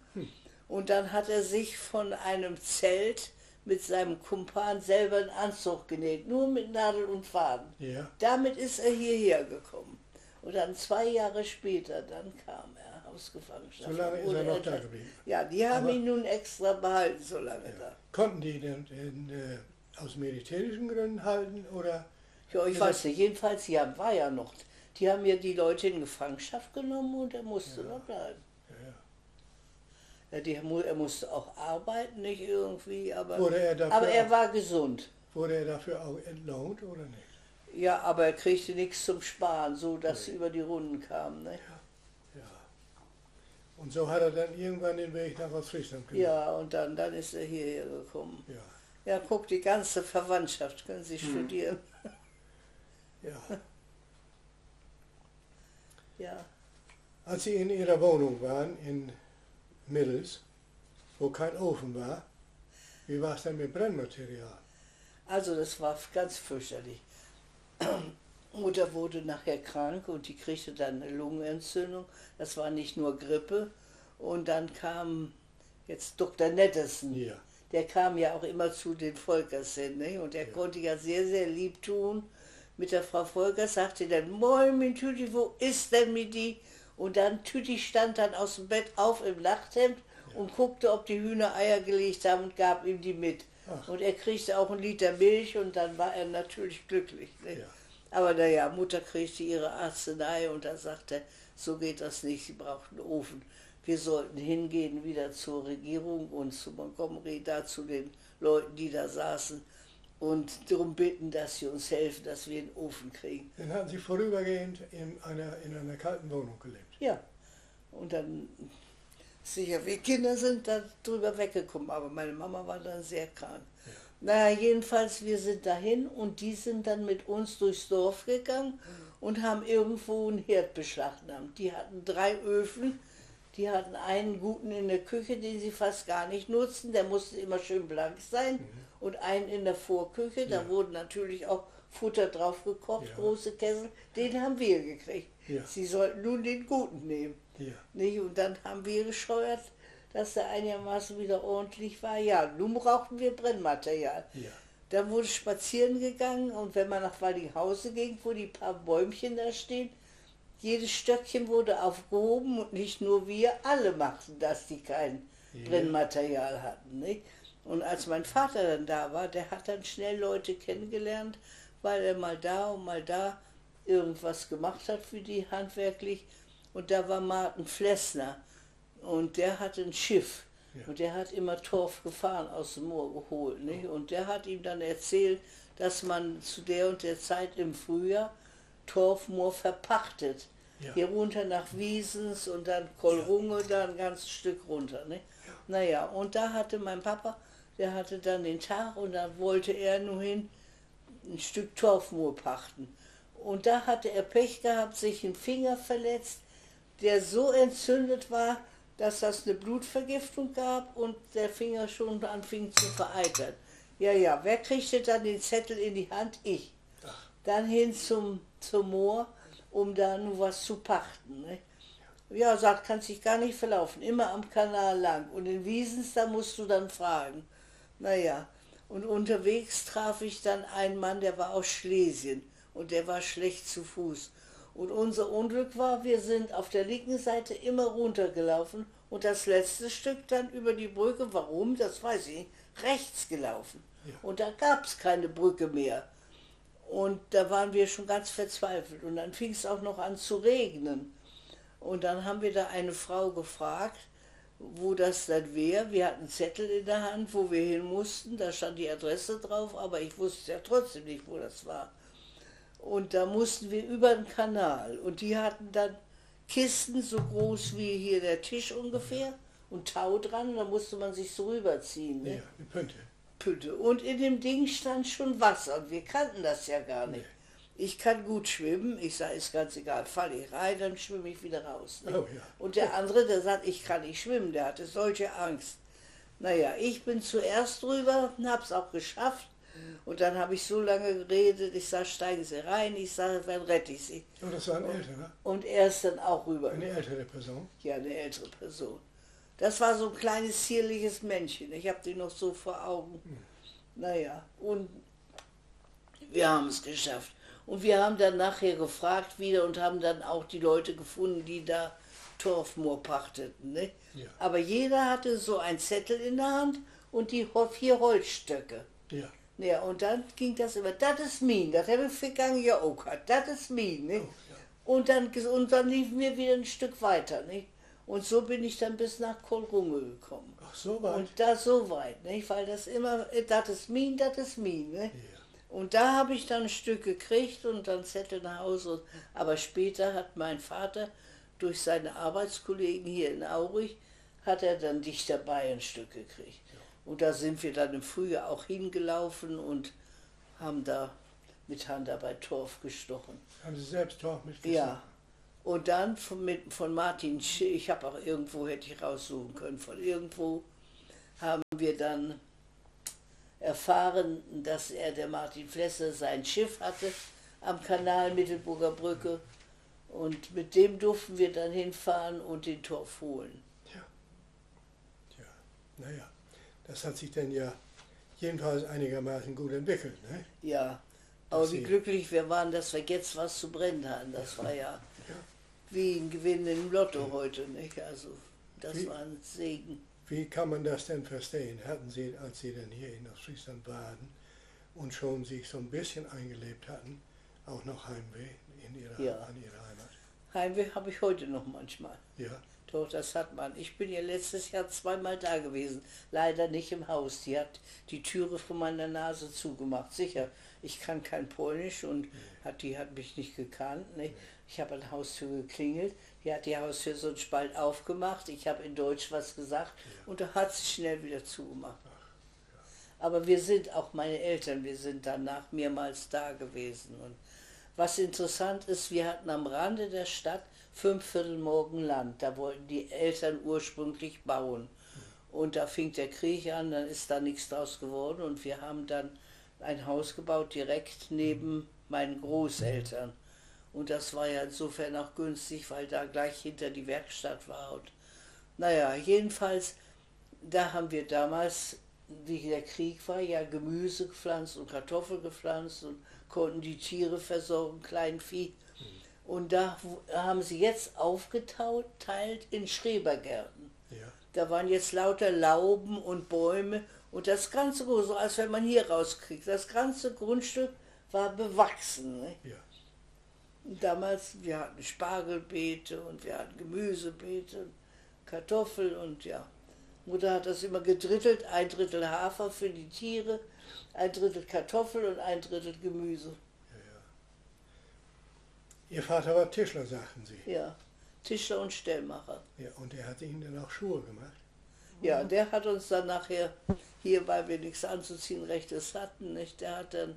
Und dann hat er sich von einem Zelt mit seinem Kumpan selber einen Anzug genäht, nur mit Nadel und Faden. Ja. Damit ist er hierher gekommen. Und dann zwei Jahre später, dann kam er aus Gefangenschaft. So lange ist er noch da geblieben. Ja, die haben Aber- ihn nun extra behalten, so lange Ja. da. Konnten die denn, denn äh, aus militärischen Gründen halten oder Ja, ich weiß nicht, jedenfalls, ja, war ja noch. Die haben ja die Leute in Gefangenschaft genommen und er musste Ja. da bleiben. Ja, ja. Ja, die, er musste auch arbeiten, nicht irgendwie, aber, er aber er war gesund. Wurde er dafür auch entlohnt oder nicht? Ja, aber er kriegte nichts zum Sparen, so dass Nee. über die Runden kam. Ne? Ja. Und so hat er dann irgendwann den Weg nach Ostfriesland gemacht. Ja, und dann, dann ist er hierher gekommen. Ja. Ja, guck, die ganze Verwandtschaft können Sie studieren. ja. Ja. Als Sie in Ihrer Wohnung waren in Middels, wo kein Ofen war, wie war es denn mit Brennmaterial? Also das war ganz fürchterlich. Mutter wurde nachher krank und die kriegte dann eine Lungenentzündung. Das war nicht nur Grippe. Und dann kam jetzt Dr. Nettesen. Ja. Der kam ja auch immer zu den Volkers hin. Ne? Und er Ja. konnte ja sehr, sehr lieb tun. Mit der Frau Volkers sagte dann, Moin, mein Tüti, wo ist denn mit die? Und dann Tüti stand dann aus dem Bett auf im Nachthemd und guckte, ob die Hühner Eier gelegt haben und gab ihm die mit. Ach. Und er kriegte auch einen Liter Milch und dann war er natürlich glücklich. Ne? Ja. Aber naja, Mutter kriegte ihre Arznei und dann sagte, so geht das nicht, sie braucht einen Ofen. Wir sollten hingehen wieder zur Regierung und zu Montgomery, da zu den Leuten, die da saßen und darum bitten, dass sie uns helfen, dass wir einen Ofen kriegen. Dann hatten Sie vorübergehend in einer, in einer kalten Wohnung gelebt. Ja, und dann, sicher, wir Kinder sind da drüber weggekommen, aber meine Mama war dann sehr krank. Naja, jedenfalls, wir sind dahin und die sind dann mit uns durchs Dorf gegangen und haben irgendwo einen Herd beschlagnahmt. Die hatten drei Öfen, die hatten einen guten in der Küche, den sie fast gar nicht nutzten, der musste immer schön blank sein, und einen in der Vorküche, da Ja. wurde natürlich auch Futter drauf gekocht, Ja. große Kessel, den haben wir gekriegt. Ja. Sie sollten nun den guten nehmen. Nicht? Und dann haben wir gescheuert, dass er einigermaßen wieder ordentlich war. Ja, nun brauchten wir Brennmaterial. Dann wurde spazieren gegangen und wenn man nach Wallinghausen ging, wo die paar Bäumchen da stehen, jedes Stöckchen wurde aufgehoben und nicht nur wir, alle machten das, die kein Ja. Brennmaterial hatten. Nicht? Und als mein Vater dann da war, der hat dann schnell Leute kennengelernt, weil er mal da und mal da irgendwas gemacht hat für die handwerklich. Und da war Martin Flessner und der hatte ein Schiff. Ja. Und der hat immer Torf gefahren aus dem Moor geholt. Nicht? Und der hat ihm dann erzählt, dass man zu der und der Zeit im Frühjahr Torfmoor verpachtet. Ja. Hier runter nach Wiesens und dann Kolrunge, da ein ganzes Stück runter. Ne? Naja, und da hatte mein Papa, der hatte dann den Tag und dann wollte er nur hin ein Stück Torfmoor pachten. Und da hatte er Pech gehabt, sich einen Finger verletzt, der so entzündet war, dass das eine Blutvergiftung gab und der Finger schon anfing zu vereitern. Ja, ja, wer kriegte dann den Zettel in die Hand? Ich. Dann hin zum, zum Moor, um da nur was zu pachten. Ne? Ja, sagt, kannst dich gar nicht verlaufen, immer am Kanal lang. Und in Wiesens, da musst du dann fragen. Naja, und unterwegs traf ich dann einen Mann, der war aus Schlesien und der war schlecht zu Fuß. Und unser Unglück war, wir sind auf der linken Seite immer runtergelaufen und das letzte Stück dann über die Brücke, warum, das weiß ich rechts gelaufen. Ja. Und da gab es keine Brücke mehr. Und da waren wir schon ganz verzweifelt. Und dann fing es auch noch an zu regnen. Und dann haben wir da eine Frau gefragt, wo das dann wäre. Wir hatten einen Zettel in der Hand, wo wir hin mussten. Da stand die Adresse drauf, aber ich wusste ja trotzdem nicht, wo das war. Und da mussten wir über den Kanal. Und die hatten dann Kisten so groß wie hier der Tisch ungefähr und Tau dran. Da musste man sich so rüberziehen. Ne? Ja, die Pünte. Pütte. Und in dem Ding stand schon Wasser und wir kannten das ja gar nicht. Ich kann gut schwimmen, ich sage, ist ganz egal, falle ich rein, dann schwimme ich wieder raus. Ne? Oh ja. Und der andere, der sagt, ich kann nicht schwimmen, der hatte solche Angst. Naja, ich bin zuerst drüber und hab's auch geschafft. Und dann habe ich so lange geredet, ich sage, steigen Sie rein, ich sage, dann rette ich Sie. Oh, das war ein älterer, Und er ist dann auch rüber. eine ältere Person. Ja, eine ältere Person. Das war so ein kleines zierliches Männchen. Ich habe die noch so vor Augen. Naja, und wir haben es geschafft. Und wir haben dann nachher gefragt wieder und haben dann auch die Leute gefunden, die da Torfmoor pachteten. Ne? Ja. Aber jeder hatte so einen Zettel in der Hand und die vier Holzstöcke. Ja. Ja, und dann ging das immer, das ist mein, das habe ich vergangen ja auch gehabt, das ist mein. Ne? Oh, ja. Und dann, und dann liefen wir wieder ein Stück weiter. Nicht? Und so bin ich dann bis nach Kolrunge gekommen. Ach, so weit? Und da so weit, nicht? weil das immer, das ist Mien, das ist Mien. Nicht? Ja. Und da habe ich dann ein Stück gekriegt und dann Zettel nach Hause. Aber später hat mein Vater durch seine Arbeitskollegen hier in Aurich, hat er dann dicht dabei ein Stück gekriegt. Und da sind wir dann im Frühjahr auch hingelaufen und haben da mit Handarbeit Torf gestochen. Haben Sie selbst Torf mitgestochen? Ja. Und dann von, mit, von Martin Sch ich habe auch irgendwo, hätte ich raussuchen können, von irgendwo haben wir dann erfahren, dass er, der Martin Flesser, sein Schiff hatte am Kanal Mittelburger Brücke. Und mit dem durften wir dann hinfahren und den Torf holen. Ja. Ja, naja, das hat sich dann ja jedenfalls einigermaßen gut entwickelt. Ne? Ja, aber wie glücklich wir waren, dass wir jetzt was zu brennen hatten. Das war Ja. Wie ein Gewinn im Lotto heute, nicht? Also, das Wie- war ein Segen. Wie kann man das denn verstehen? Hatten Sie, als Sie dann hier in Ostfriesland waren und schon sich so ein bisschen eingelebt hatten, auch noch Heimweh in ihrer, Ja. an Ihre Heimat? Heimweh habe ich heute noch manchmal. Ja, Doch, das hat man. Ich bin ja letztes Jahr zweimal da gewesen. Leider nicht im Haus. Die hat die Türe von meiner Nase zugemacht. Sicher, ich kann kein Polnisch und hat, die hat mich nicht gekannt. Ne? Ich habe an der Haustür geklingelt. Die hat die Haustür so einen Spalt aufgemacht. Ich habe in Deutsch was gesagt und da hat sie schnell wieder zugemacht. Aber wir sind auch meine Eltern, wir sind danach mehrmals da gewesen. Und was interessant ist, wir hatten am Rande der Stadt fünf Viertel Morgen Land. Da wollten die Eltern ursprünglich bauen. Und da fing der Krieg an, dann ist da nichts draus geworden. Und wir haben dann ein Haus gebaut direkt neben meinen Großeltern. Und das war ja insofern auch günstig, weil da gleich hinter die Werkstatt war. Und naja, jedenfalls, da haben wir damals, wie der Krieg war, ja Gemüse gepflanzt und Kartoffeln gepflanzt und konnten die Tiere versorgen, Kleinvieh. Und da haben sie jetzt aufgeteilt in Schrebergärten. ja, Da waren jetzt lauter Lauben und Bäume und das ganze, so als wenn man hier rauskriegt, das ganze Grundstück war bewachsen. Ne? ja. Und Damals, wir hatten Spargelbeete und wir hatten Gemüsebeete, Kartoffeln und ja. Mutter hat das immer gedrittelt, ein Drittel Hafer für die Tiere, ein Drittel Kartoffel und ein Drittel Gemüse. Ihr Vater war Tischler, sagten Sie. Ja, Tischler und Stellmacher. Ja, und er hat Ihnen dann auch Schuhe gemacht. Ja, der hat uns dann nachher, hier, weil wir nichts anzuziehen rechtes hatten, nicht, der hat dann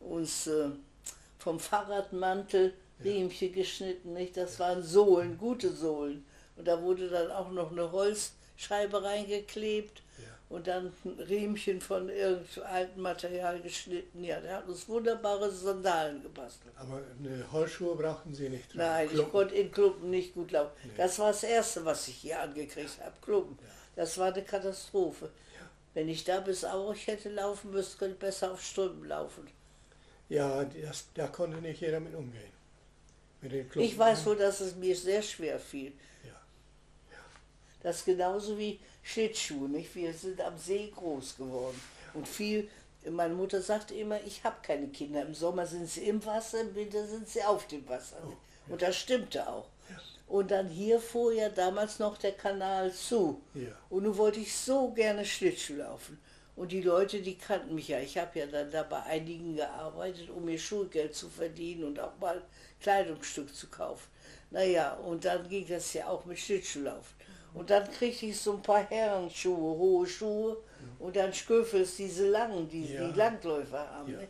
uns äh, vom Fahrradmantel Riemchen geschnitten, nicht, das waren Sohlen, gute Sohlen. Und da wurde dann auch noch eine Holzscheibe reingeklebt Ja. und dann ein Riemchen von irgendeinem alten Material geschnitten. Ja, der hat uns wunderbare Sandalen gebastelt. Aber eine Holzschuhe brauchten Sie nicht. Nein, ich Klumpen. konnte in Klumpen nicht gut laufen. Nee. Das war das Erste, was ich hier angekriegt habe, Klumpen. Das war eine Katastrophe. Wenn ich da bis Aurich hätte laufen müssen, könnte ich besser auf Strümpfen laufen. Ja, das, da konnte nicht jeder mit umgehen. Mit den Klumpen. Ich weiß wohl, dass es mir sehr schwer fiel. Ja. Das ist genauso wie Schlittschuhe. Nicht? Wir sind am See groß geworden. Und viel, meine Mutter sagte immer, ich habe keine Kinder. Im Sommer sind sie im Wasser, im Winter sind sie auf dem Wasser. Und das stimmte auch. Und dann hier fuhr ja damals noch der Kanal zu. Ja. Und nun wollte ich so gerne Schlittschuh laufen. Und die Leute, die kannten mich ja. Ich habe ja dann da bei einigen gearbeitet, um mir Schulgeld zu verdienen und auch mal Kleidungsstück zu kaufen. Naja, und dann ging das ja auch mit Schlittschuhlaufen. Und dann kriegte ich so ein paar Herrenschuhe, hohe Schuhe und dann Sköfels, diese langen, die Ja. die Langläufer haben. Ja. Ne?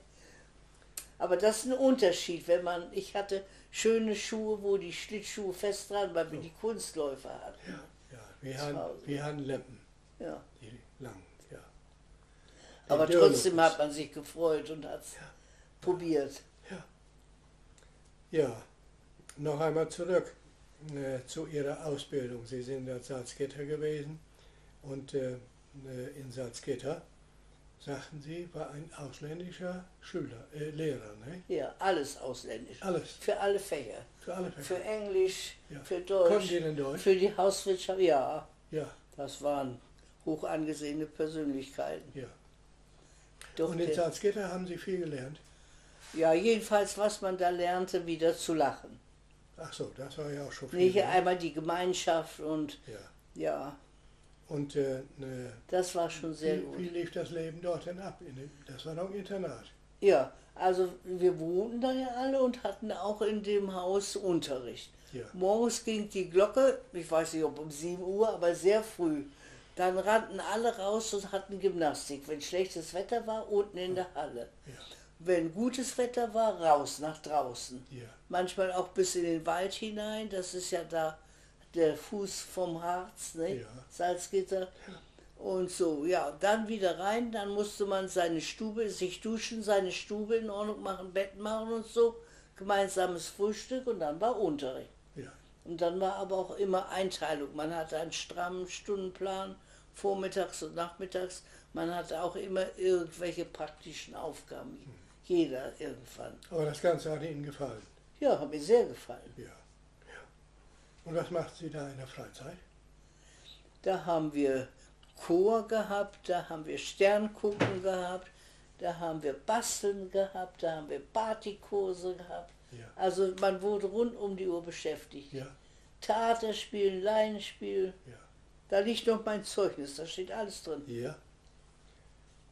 Aber das ist ein Unterschied, wenn man, ich hatte schöne Schuhe, wo die Schlittschuhe fest dran waren, wie die Kunstläufer hatten. Ja, ja. So. wir haben Lempen, Ja. Ja. Aber trotzdem hat man sich gefreut und hat es probiert. Ja, noch einmal zurück äh, zu Ihrer Ausbildung. Sie sind in Salzgitter gewesen und äh, äh, in Salzgitter, sagten Sie, war ein ausländischer Schüler, äh, Lehrer, ne? Ja, alles ausländisch. Alles, Für alle Fächer. für alle Für Fächer. Englisch, Ja. für Konnten Deutsch, Sie denn Deutsch? für die Hauswirtschaft, ja. Ja, Das waren hoch angesehene Persönlichkeiten. ja. Doch Und in Salzgitter haben Sie viel gelernt? ja, jedenfalls, was man da lernte, wieder zu lachen. Ach so, das war ja auch schon viel. Nicht ne? einmal die Gemeinschaft und Ja. ja, Und äh, ne, das war schon sehr wie, gut. wie lief das Leben dort denn ab? In das war noch ein Internat. Ja, also wir wohnten da ja alle und hatten auch in dem Haus Unterricht. Ja. Morgens ging die Glocke, ich weiß nicht ob um 7 Uhr, aber sehr früh. Dann rannten alle raus und hatten Gymnastik. Wenn schlechtes Wetter war, unten in der Halle. Ja. Wenn gutes Wetter war, raus nach draußen. Ja. Manchmal auch bis in den Wald hinein. Das ist ja da der Fuß vom Harz, ne? Ja. Salzgitter. Und so, ja, dann wieder rein, dann musste man seine Stube, sich duschen, seine Stube in Ordnung machen, Bett machen und so, gemeinsames Frühstück und dann war Unterricht. Ja. Und dann war aber auch immer Einteilung. Man hatte einen strammen Stundenplan, vormittags und nachmittags. Man hatte auch immer irgendwelche praktischen Aufgaben. Jeder irgendwann. Aber das Ganze hat Ihnen gefallen. Ja, hat mir sehr gefallen. Ja. ja. Und was macht Sie da in der Freizeit? Da haben wir Chor gehabt, da haben wir Sterngucken gehabt, da haben wir Basteln gehabt, da haben wir Partykurse gehabt. Ja. Also man wurde rund um die Uhr beschäftigt. Ja. Theater spielen, Laienspiel. Ja. Da liegt noch mein Zeugnis, da steht alles drin. Ja.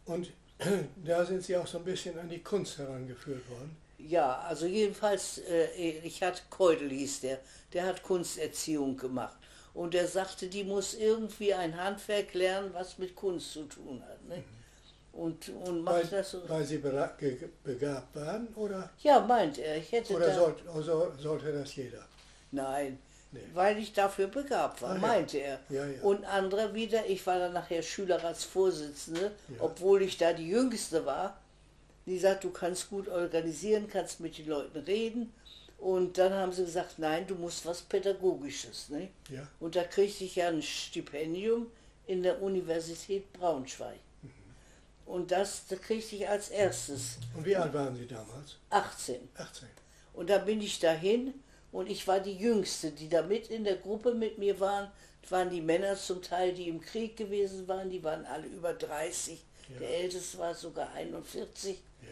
Und da sind Sie auch so ein bisschen an die Kunst herangeführt worden. Ja, also jedenfalls, äh, ich hatte Keudel hieß der, der hat Kunsterziehung gemacht. Und er sagte, die muss irgendwie ein Handwerk lernen, was mit Kunst zu tun hat. Ne? Und, und Weil, macht das so. weil Sie begabt waren oder, Ja, meint er, ich hätte oder da. sollt, oder sollte das jeder? Nein, Nee. weil ich dafür begabt war, Ah, ja. meinte er. Ja, ja. Und andere wieder, ich war dann nachher Schülerratsvorsitzende, Ja. obwohl ich da die Jüngste war. Die sagt, du kannst gut organisieren, kannst mit den Leuten reden. Und dann haben sie gesagt, nein, du musst was Pädagogisches. Ne? Ja. Und da kriegte ich ja ein Stipendium in der Universität Braunschweig. Mhm. Und das, das kriegte ich als erstes, Und wie alt waren Sie damals? 18. 18. Und da bin ich dahin und ich war die Jüngste, die da mit in der Gruppe mit mir waren. Das waren die Männer zum Teil, die im Krieg gewesen waren, die waren alle über 30. Ja. Der Älteste war sogar 41. Ja.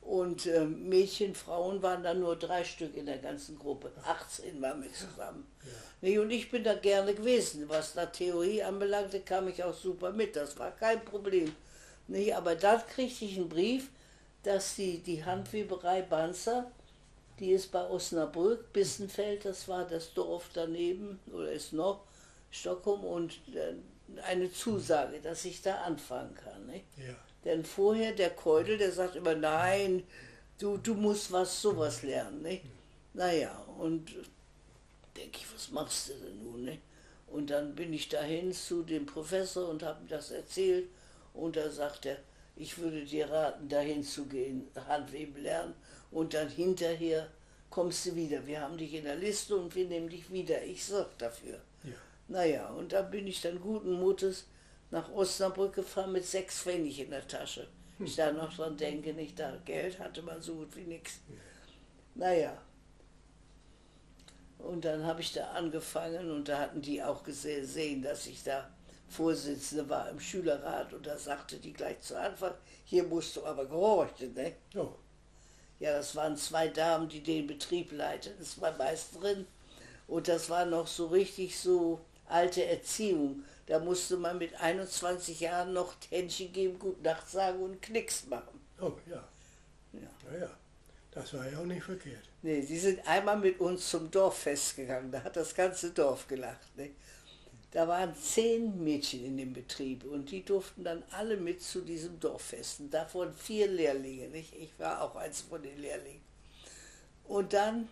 Und ähm, Mädchen, Frauen waren dann nur drei Stück in der ganzen Gruppe. 18 waren wir zusammen. Ja. Nee, und ich bin da gerne gewesen. Was da Theorie anbelangte, kam ich auch super mit. Das war kein Problem. Nee, aber dann kriegte ich einen Brief, dass die, die Handweberei Banzer, die ist bei Osnabrück, Bissenfeld, das war das Dorf daneben, oder ist noch, Stockholm, und äh, eine Zusage, dass ich da anfangen kann. Ne? Ja. Denn vorher der Keudel, der sagt immer, nein, du, du musst was, sowas lernen. Ne? Naja, und denke ich, was machst du denn nun? Ne? Und dann bin ich dahin zu dem Professor und habe ihm das erzählt. Und da sagt er, ich würde dir raten, dahin zu gehen, Handweben lernen. Und dann hinterher kommst du wieder. Wir haben dich in der Liste und wir nehmen dich wieder. Ich sorge dafür. Ja. Naja, und da bin ich dann guten Mutes nach Osnabrück gefahren mit sechs Pfennig in der Tasche. Ich da noch dran denke, nicht da. Geld hatte man so gut wie nichts. Naja. Und dann habe ich da angefangen und da hatten die auch gesehen, dass ich da Vorsitzende war im Schülerrat und da sagte die gleich zu Anfang, hier musst du aber gehorchen, ne? Oh. Ja, das waren zwei Damen, die den Betrieb leiteten. Das war meist drin. Und das war noch so richtig so alte Erziehung. Da musste man mit 21 Jahren noch Händchen geben, Gute Nacht sagen und Knicks machen. Oh, ja. Ja. Naja, das war ja auch nicht verkehrt. Nee, die sind einmal mit uns zum Dorffest gegangen. Da hat das ganze Dorf gelacht. Ne? Da waren zehn Mädchen in dem Betrieb und die durften dann alle mit zu diesem Dorffest. Und davon vier Lehrlinge. Nicht? Ich war auch eins von den Lehrlingen. Und dann,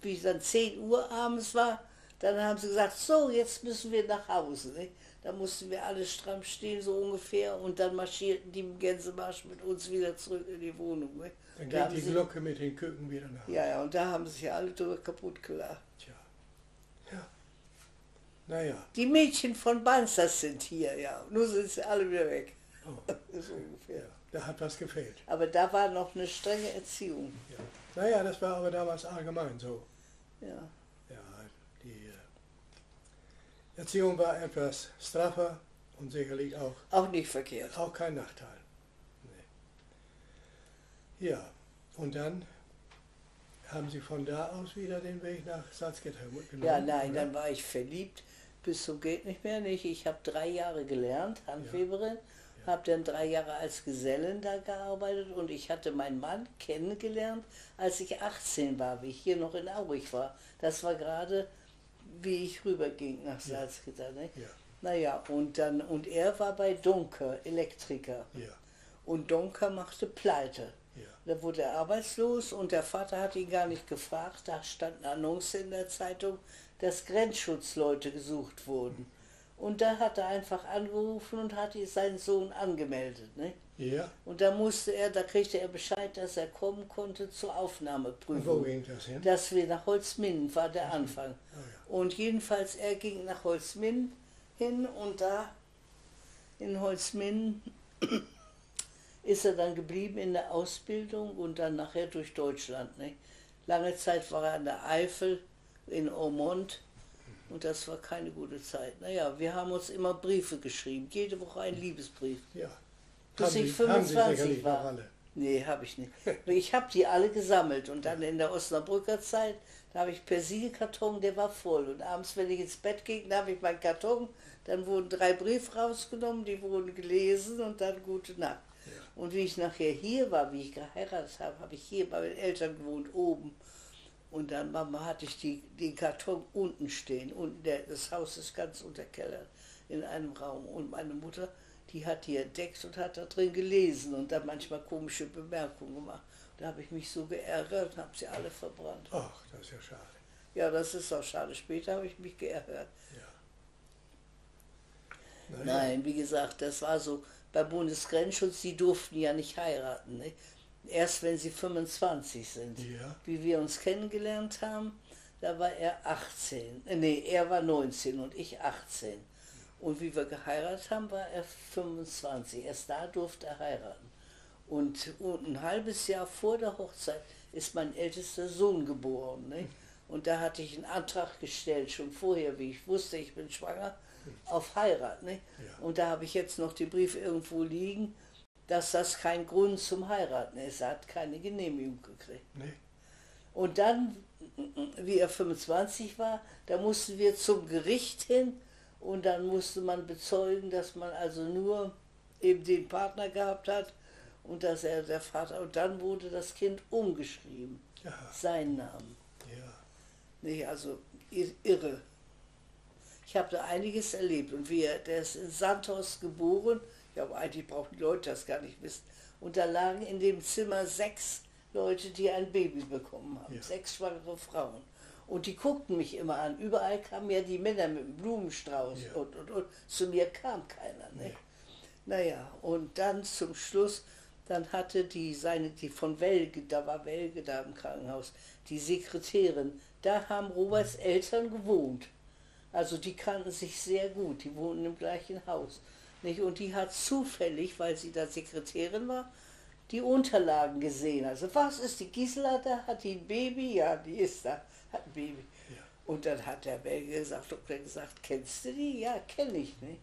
wie es dann 10 Uhr abends war, dann haben sie gesagt, so, jetzt müssen wir nach Hause. Nicht? Da mussten wir alle stramm stehen, so ungefähr, und dann marschierten die im Gänsemarsch mit uns wieder zurück in die Wohnung. Nicht? Dann Da geht haben die Glocke mit den Küken wieder nach. Ja, ja, und da haben sich alle drüber kaputt gelacht. Naja. Die Mädchen von Banzers sind hier, ja. Nun sind sie alle wieder weg. Oh. so ungefähr. Da hat was gefehlt. Aber da war noch eine strenge Erziehung. Ja. Naja, das war aber damals allgemein so. Ja. Ja, die äh, Erziehung war etwas straffer und sicherlich auch, Auch nicht verkehrt. auch kein Nachteil. Nee. Ja, und dann haben Sie von da aus wieder den Weg nach Salzgitter genommen? Ja, nein, oder? dann war ich verliebt. Bis zum geht nicht mehr nicht. Ich habe drei Jahre gelernt, Handweberin, habe dann drei Jahre als Gesellen da gearbeitet und ich hatte meinen Mann kennengelernt, als ich 18 war, wie ich hier noch in Aurich war. Das war gerade, wie ich rüberging nach Salzgitter. Ne? Ja, Naja, und dann, und er war bei Dunker, Elektriker. ja, Und Dunker machte Pleite. ja. Da wurde er arbeitslos und der Vater hat ihn gar nicht gefragt. Da stand eine Annonce in der Zeitung, dass Grenzschutzleute gesucht wurden. Und da hat er einfach angerufen und hat seinen Sohn angemeldet. Ne? Ja, Und da musste er, da kriegte er Bescheid, dass er kommen konnte zur und wo Aufnahmeprüfung. ging das hin? Dass wir nach Holzminden war der Anfang. Oh ja. Und jedenfalls, er ging nach Holzminden hin und da in Holzminden ist er dann geblieben in der Ausbildung und dann nachher durch Deutschland. Ne? Lange Zeit war er an der Eifel, in Aumont und das war keine gute Zeit. Naja, wir haben uns immer Briefe geschrieben, jede Woche ein Liebesbrief. Ja. Bis Haben ich Sie- haben Sie 25 sicherlich war. alle. Nee, habe ich nicht. Ich habe die alle gesammelt und dann in der Osnabrücker Zeit, da habe ich Persilkarton, der war voll. Und abends, wenn ich ins Bett ging, da habe ich meinen Karton, dann wurden drei Briefe rausgenommen, die wurden gelesen und dann gute Nacht. Und wie ich nachher hier war, wie ich geheiratet habe, habe ich hier bei meinen Eltern gewohnt, oben. Und dann Mama, hatte ich die, den Karton unten stehen. Unten der, das Haus ist ganz unterkellert in einem Raum. Und meine Mutter, die hat die entdeckt und hat da drin gelesen und dann manchmal komische Bemerkungen gemacht. Da habe ich mich so geärgert und habe sie alle verbrannt. Ach, das ist ja schade. Ja, das ist auch schade. Später habe ich mich geärgert. Ja. Nein, wie gesagt, das war so beim Bundesgrenzschutz, die durften ja nicht heiraten. Ne? Erst wenn sie 25 sind. Ja. Wie wir uns kennengelernt haben, da war er 18. Äh, Nee, er war 19 und ich 18. Und wie wir geheiratet haben, war er 25. Erst da durfte er heiraten. Und, und ein halbes Jahr vor der Hochzeit ist mein ältester Sohn geboren. Ne? Und da hatte ich einen Antrag gestellt, schon vorher, wie ich wusste, ich bin schwanger, auf Heirat. Ne? Ja. Und da habe ich jetzt noch die Briefe irgendwo liegen, dass das kein Grund zum Heiraten ist. Er hat keine Genehmigung gekriegt. Nee. Und dann, wie er 25 war, da mussten wir zum Gericht hin und dann musste man bezeugen, dass man also nur eben den Partner gehabt hat und dass er der Vater. Und dann wurde das Kind umgeschrieben, Ja. seinen Namen. Ja. Nee, also irre. Ich habe da einiges erlebt und wir, der ist in Santos geboren, ja, aber eigentlich brauchen die Leute das gar nicht wissen. Und da lagen in dem Zimmer sechs Leute, die ein Baby bekommen haben, Ja. sechs schwangere Frauen. Und die guckten mich immer an. Überall kamen ja die Männer mit dem Blumenstrauß Ja. und, und, und. Zu mir kam keiner. Ne? Nee. Naja, und dann zum Schluss, dann hatte die seine, die von Welge, da war Welge da im Krankenhaus, die Sekretärin, da haben Roberts Eltern gewohnt. Also die kannten sich sehr gut, die wohnten im gleichen Haus. Nicht? Und die hat zufällig, weil sie da Sekretärin war, die Unterlagen gesehen. Also was ist die Gisela da? Hat die ein Baby? Ja, die ist da, hat ein Baby. Ja. Und dann hat der Belgier gesagt, Doktor gesagt, kennst du die? Ja, kenne ich, ne?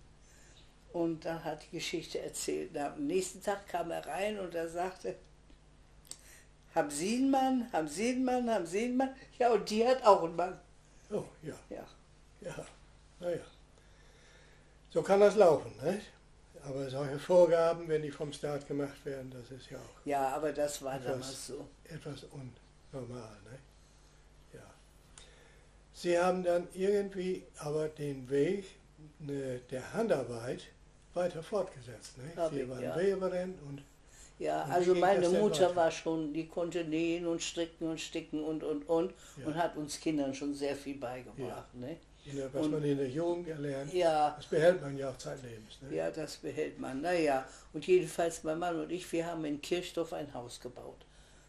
Und dann hat die Geschichte erzählt. Na, am nächsten Tag kam er rein und er sagte, haben Sie einen Mann? Haben Sie einen Mann? Haben Sie einen Mann? Ja, und die hat auch einen Mann. Oh, ja. Ja, Ja. Naja. So kann das laufen, nicht? Aber solche Vorgaben, wenn die vom Staat gemacht werden, das ist ja auch ja aber das war Etwas- damals so. etwas unnormal. Ne? Ja. Sie haben dann irgendwie aber den Weg ne, der Handarbeit weiter fortgesetzt. Ne? Hab Sie waren ja. Weberin und Ja, Und also meine Mutter war schon, die konnte nähen und stricken und sticken und und und Ja. und hat uns Kindern schon sehr viel beigebracht. Ne? In der, was Und- man in der Jugend erlernt, Ja, das behält man ja auch zeitlebens. Ne? Ja, das behält man. Naja, und jedenfalls mein Mann und ich, wir haben in Kirchdorf ein Haus gebaut.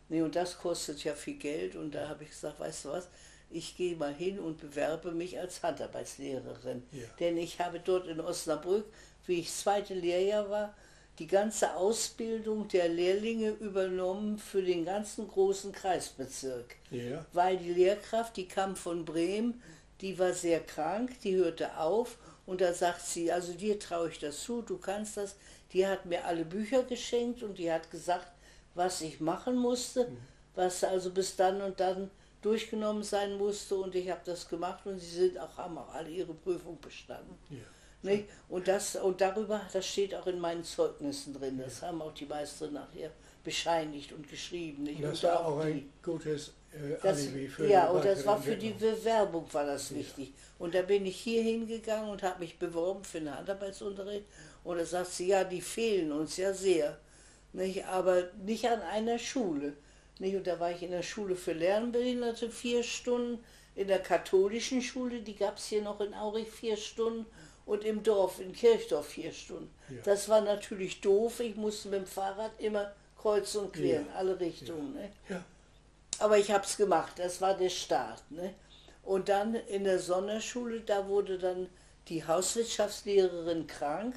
Nee, und das kostet ja viel Geld und da habe ich gesagt, weißt du was, ich gehe mal hin und bewerbe mich als Handarbeitslehrerin. Ja. Denn ich habe dort in Osnabrück, wie ich zweite Lehrjahr war, die ganze Ausbildung der Lehrlinge übernommen für den ganzen großen Kreisbezirk Ja, weil die Lehrkraft, die kam von Bremen, die war sehr krank, die hörte auf und da sagt sie, also dir traue ich das zu, du kannst das. Die hat mir alle Bücher geschenkt und die hat gesagt, was ich machen musste, was also bis dann und dann durchgenommen sein musste und ich habe das gemacht und sie sind auch, haben auch alle ihre Prüfung bestanden. Ja. Nicht? Und, das, und darüber, das steht auch in meinen Zeugnissen drin, das haben auch die meisten nachher bescheinigt und geschrieben. Nicht? Und das Und war auch die- ein gutes das, Alibi für ja, und das war für die Entwicklung. Bewerbung war das wichtig. Und da bin ich hier hingegangen und habe mich beworben für den Handarbeitsunterricht. Und da sagt sie, ja, die fehlen uns ja sehr. Nicht? Aber nicht an einer Schule. Nicht? Und da war ich in der Schule für Lernbehinderte vier Stunden, in der katholischen Schule, die gab es hier noch in Aurich vier Stunden und im Dorf, in Kirchdorf vier Stunden. Ja. Das war natürlich doof. Ich musste mit dem Fahrrad immer kreuz und quer in Ja. alle Richtungen. Ne? Aber ich habe es gemacht, das war der Start. Ne? Und dann in der Sonderschule, da wurde dann die Hauswirtschaftslehrerin krank.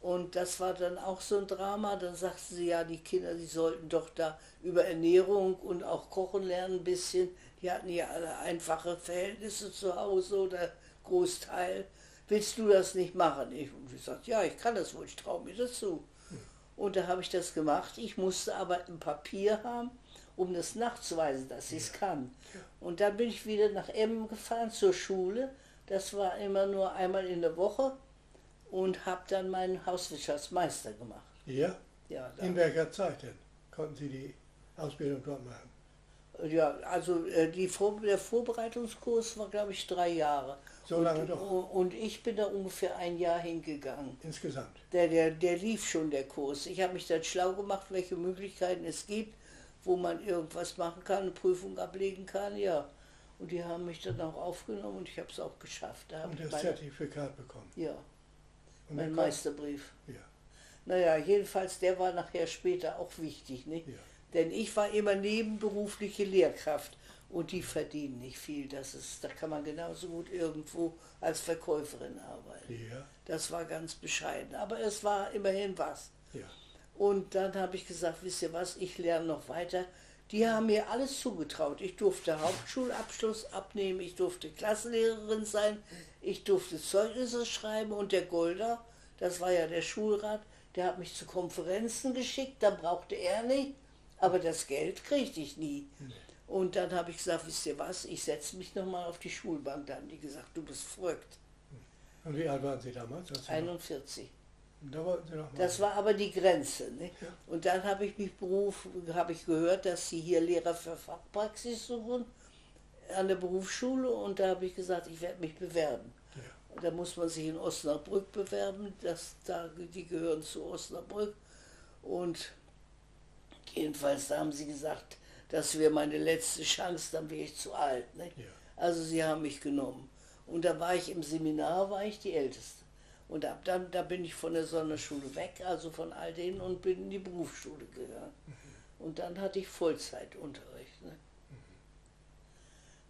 Und das war dann auch so ein Drama. Dann sagte sie, ja, die Kinder, die sollten doch da über Ernährung und auch Kochen lernen ein bisschen. Die hatten ja alle einfache Verhältnisse zu Hause oder Großteil. Willst du das nicht machen? Ich, und ich sagte, ja, ich kann das wohl, ich traue mir das zu. Und da habe ich das gemacht. Ich musste aber ein Papier haben, um das nachzuweisen, dass ich es kann. Und dann bin ich wieder nach Emmen gefahren zur Schule. Das war immer nur einmal in der Woche und habe dann meinen Hauswirtschaftsmeister gemacht. ja. Ja, In welcher Zeit denn konnten Sie die Ausbildung dort machen? ja also äh, die Vor der Vorbereitungskurs war, glaube ich, drei Jahre. So lange und, doch. Und ich bin da ungefähr ein Jahr hingegangen. Insgesamt. Der, der, der lief schon, der Kurs. Ich habe mich dann schlau gemacht, welche Möglichkeiten es gibt, wo man irgendwas machen kann, eine Prüfung ablegen kann, ja. Und die haben mich dann auch aufgenommen und ich habe es auch geschafft. Da Und das meine, Zertifikat bekommen. ja, Und mein Meisterbrief. Ja, Naja, jedenfalls, der war nachher später auch wichtig, nicht? ja. Denn ich war immer nebenberufliche Lehrkraft und die verdienen nicht viel. Das ist, da kann man genauso gut irgendwo als Verkäuferin arbeiten. Ja, Das war ganz bescheiden, aber es war immerhin was. ja. Und dann habe ich gesagt, wisst ihr was, ich lerne noch weiter. Die haben mir alles zugetraut. Ich durfte Hauptschulabschluss abnehmen, ich durfte Klassenlehrerin sein, ich durfte Zeugnisse schreiben und der Golder, das war ja der Schulrat, der hat mich zu Konferenzen geschickt, da brauchte er nicht, aber das Geld kriegte ich nie. Und dann habe ich gesagt, wisst ihr was, ich setze mich nochmal auf die Schulbank. Da haben die gesagt, du bist verrückt. Und wie alt waren Sie damals? als Sie noch- 41. Da mal. Das war aber die Grenze. Ne? Ja. Und dann habe ich mich berufen, habe ich gehört, dass sie hier Lehrer für Fachpraxis suchen an der Berufsschule und da habe ich gesagt, ich werde mich bewerben. Ja. Und da muss man sich in Osnabrück bewerben, das, da, die gehören zu Osnabrück. Und jedenfalls da haben sie gesagt, das wäre meine letzte Chance, dann wäre ich zu alt. Ne? Ja. Also sie haben mich genommen. Und da war ich im Seminar, war ich die Älteste. Und ab dann, da bin ich von der Sonderschule weg, also von all denen, und bin in die Berufsschule gegangen. Und dann hatte ich Vollzeitunterricht. Ne?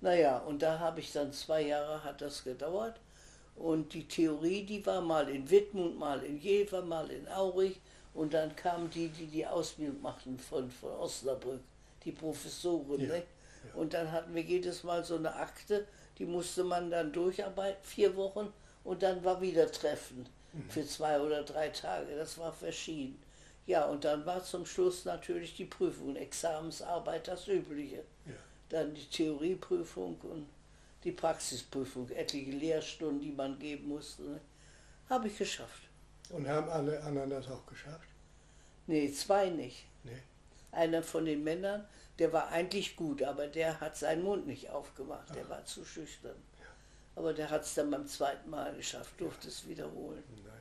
Naja, und da habe ich dann zwei Jahre, hat das gedauert. Und die Theorie, die war mal in Wittmund, mal in Jever, mal in Aurich. Und dann kamen die, die die Ausbildung machten von, von Osnabrück, die Professoren. Ja, Ne? Und dann hatten wir jedes Mal so eine Akte, die musste man dann durcharbeiten, vier Wochen, und dann war wieder Treffen für zwei oder drei Tage. Das war verschieden. Ja, und dann war zum Schluss natürlich die Prüfung, Examensarbeit, das Übliche. Ja. Dann die Theorieprüfung und die Praxisprüfung, etliche Lehrstunden, die man geben musste. Ne? Habe ich geschafft. Und haben alle anderen das auch geschafft? Nee, zwei nicht. Nee. Einer von den Männern, der war eigentlich gut, aber der hat seinen Mund nicht aufgemacht, der war zu schüchtern. Aber der hat es dann beim zweiten Mal geschafft, durfte es wiederholen. Naja.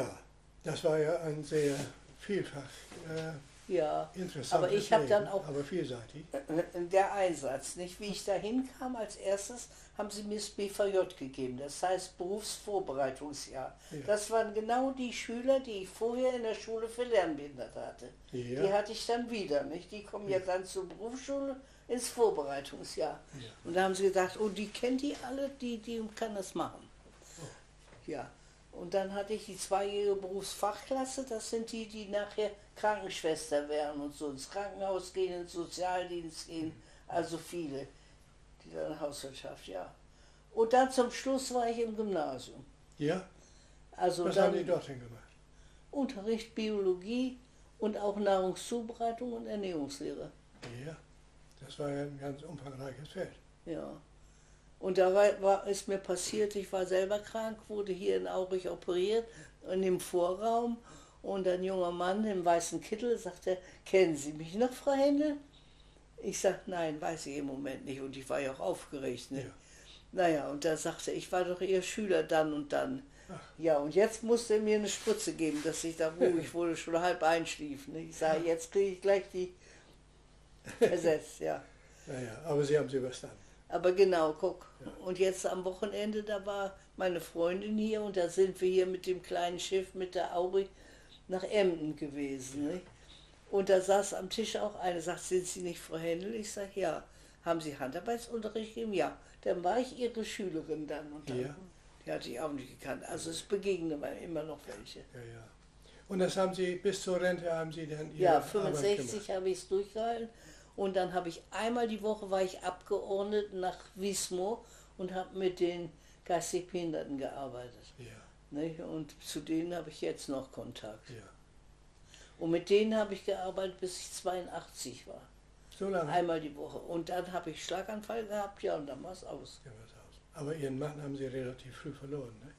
Ja, das war ja ein sehr vielfach äh, Ja, interessantes aber ich habe dann auch aber vielseitig. der Einsatz, nicht? Wie ich da hinkam, als erstes haben sie mir das BVJ gegeben, das heißt Berufsvorbereitungsjahr. Ja. Das waren genau die Schüler, die ich vorher in der Schule für Lernbehinderte hatte. Ja. Die hatte ich dann wieder, nicht? Die kommen ja dann zur Berufsschule ins Vorbereitungsjahr. Ja. Und da haben sie gedacht, oh, die kennt die alle, die, die kann das machen. Ja. Und dann hatte ich die zweijährige Berufsfachklasse, das sind die, die nachher Krankenschwester werden und so ins Krankenhaus gehen, ins Sozialdienst gehen, also viele, die dann Hauswirtschaft, ja. Und dann zum Schluss war ich im Gymnasium. Ja? Also Was dann haben die dorthin gemacht? Unterricht Biologie und auch Nahrungszubereitung und Ernährungslehre. Ja, das war ja ein ganz umfangreiches Feld. Ja. Und da war, war, ist mir passiert, ich war selber krank, wurde hier in Aurich operiert, in dem Vorraum. Und ein junger Mann im weißen Kittel sagte, kennen Sie mich noch, Frau Händel? Ich sagte, nein, weiß ich im Moment nicht. Und ich war ja auch aufgeregt. Ne? Ja. Naja, und da sagte er, ich war doch Ihr Schüler dann und dann. Ach. Ja, und jetzt musste er mir eine Spritze geben, dass ich da ruhig wurde, schon halb einschlief. Ne? Ich sage, jetzt kriege ich gleich die versetzt, ja. Naja, aber Sie haben sie überstanden. Aber genau, guck. Und jetzt am Wochenende, da war meine Freundin hier und da sind wir hier mit dem kleinen Schiff, mit der Auri, nach Emden gewesen. Ne? Und da saß am Tisch auch eine, sagt, sind Sie nicht Frau Händel? Ich sage, ja. Haben Sie Handarbeitsunterricht gegeben? Ja. Dann war ich Ihre Schülerin dann. Und dann Ja. Die hatte ich auch nicht gekannt. Also es begegnen mir immer noch welche. Ja, ja. Und das haben Sie, bis zur Rente haben Sie dann Ihre Ja, Arbeit 65 gemacht. habe ich es durchgehalten. Und dann habe ich einmal die Woche war ich abgeordnet nach Wismar und habe mit den geistig Behinderten gearbeitet. Ja, Nicht? Und zu denen habe ich jetzt noch Kontakt. ja. Und mit denen habe ich gearbeitet, bis ich 82 war. So lange. Einmal die Woche. Und dann habe ich Schlaganfall gehabt, ja, und dann war es aus. Ja, aus. Aber Ihren Mann haben Sie relativ früh verloren, ne?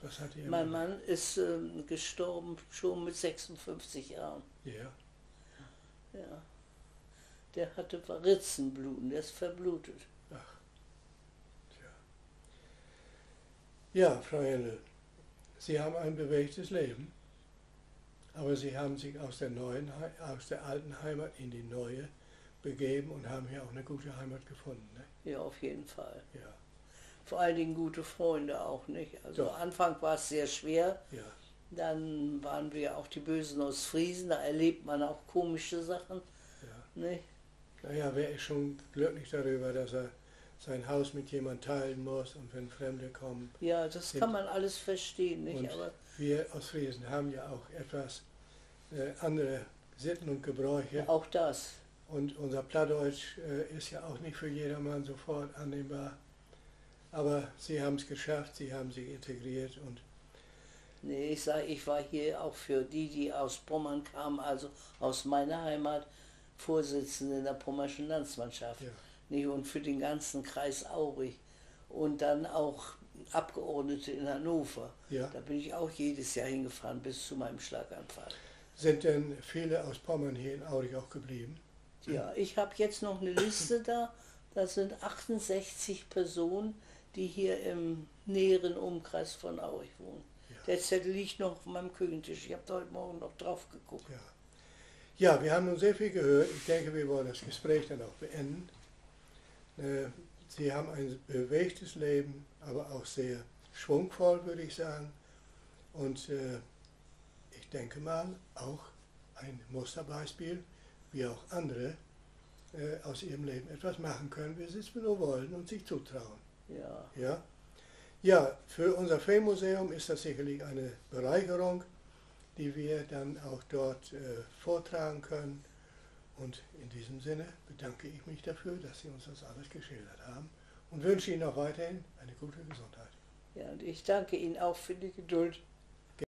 Was hat Ihr Mein Mann ist ähm, gestorben schon mit 56 Jahren. Ja, Ja. Der hatte Ritzenbluten, der ist verblutet. ach. Tja. Ja, Frau Händel, Sie haben ein bewegtes Leben, aber Sie haben sich aus der neuen, aus der alten Heimat in die neue begeben und haben hier auch eine gute Heimat gefunden, ne? Ja, auf jeden Fall. Ja, Vor allen Dingen gute Freunde auch nicht. Also Doch. Anfang war es sehr schwer. ja, Dann waren wir auch die Bösen aus Friesen, da erlebt man auch komische Sachen. ja. Nicht? Naja, wer ist schon glücklich darüber, dass er sein Haus mit jemand teilen muss und wenn Fremde kommen. Ja, das kann man alles verstehen, nicht? Aber wir aus Friesen haben ja auch etwas äh, andere Sitten und Gebräuche. auch das. Und unser Plattdeutsch äh, ist ja auch nicht für jedermann sofort annehmbar. Aber sie haben es geschafft, sie haben sich integriert und Nee, ich sage, ich war hier auch für die, die aus Pommern kamen, also aus meiner Heimat, Vorsitzende in der pommerschen Landsmannschaft. ja, Nicht? Und für den ganzen Kreis Aurich. Und dann auch Abgeordnete in Hannover. ja. Da bin ich auch jedes Jahr hingefahren bis zu meinem Schlaganfall. Sind denn viele aus Pommern hier in Aurich auch geblieben? Ja, ich habe jetzt noch eine Liste da. Das sind 68 Personen, die hier im näheren Umkreis von Aurich wohnen. Der Zettel liegt noch auf meinem Küchentisch. Ich habe da heute Morgen noch drauf geguckt. Ja. ja, wir haben nun sehr viel gehört. Ich denke, wir wollen das Gespräch dann auch beenden. Äh, Sie haben ein bewegtes Leben, aber auch sehr schwungvoll, würde ich sagen. Und äh, ich denke mal auch ein Musterbeispiel, wie auch andere äh, aus ihrem Leben etwas machen können, wie sie es nur wollen und sich zutrauen. Ja, Ja, ja für unser Filmmuseum ist das sicherlich eine Bereicherung, die wir dann auch dort äh, vortragen können. Und in diesem Sinne bedanke ich mich dafür, dass Sie uns das alles geschildert haben und wünsche Ihnen auch weiterhin eine gute Gesundheit. ja, und ich danke Ihnen auch für die Geduld.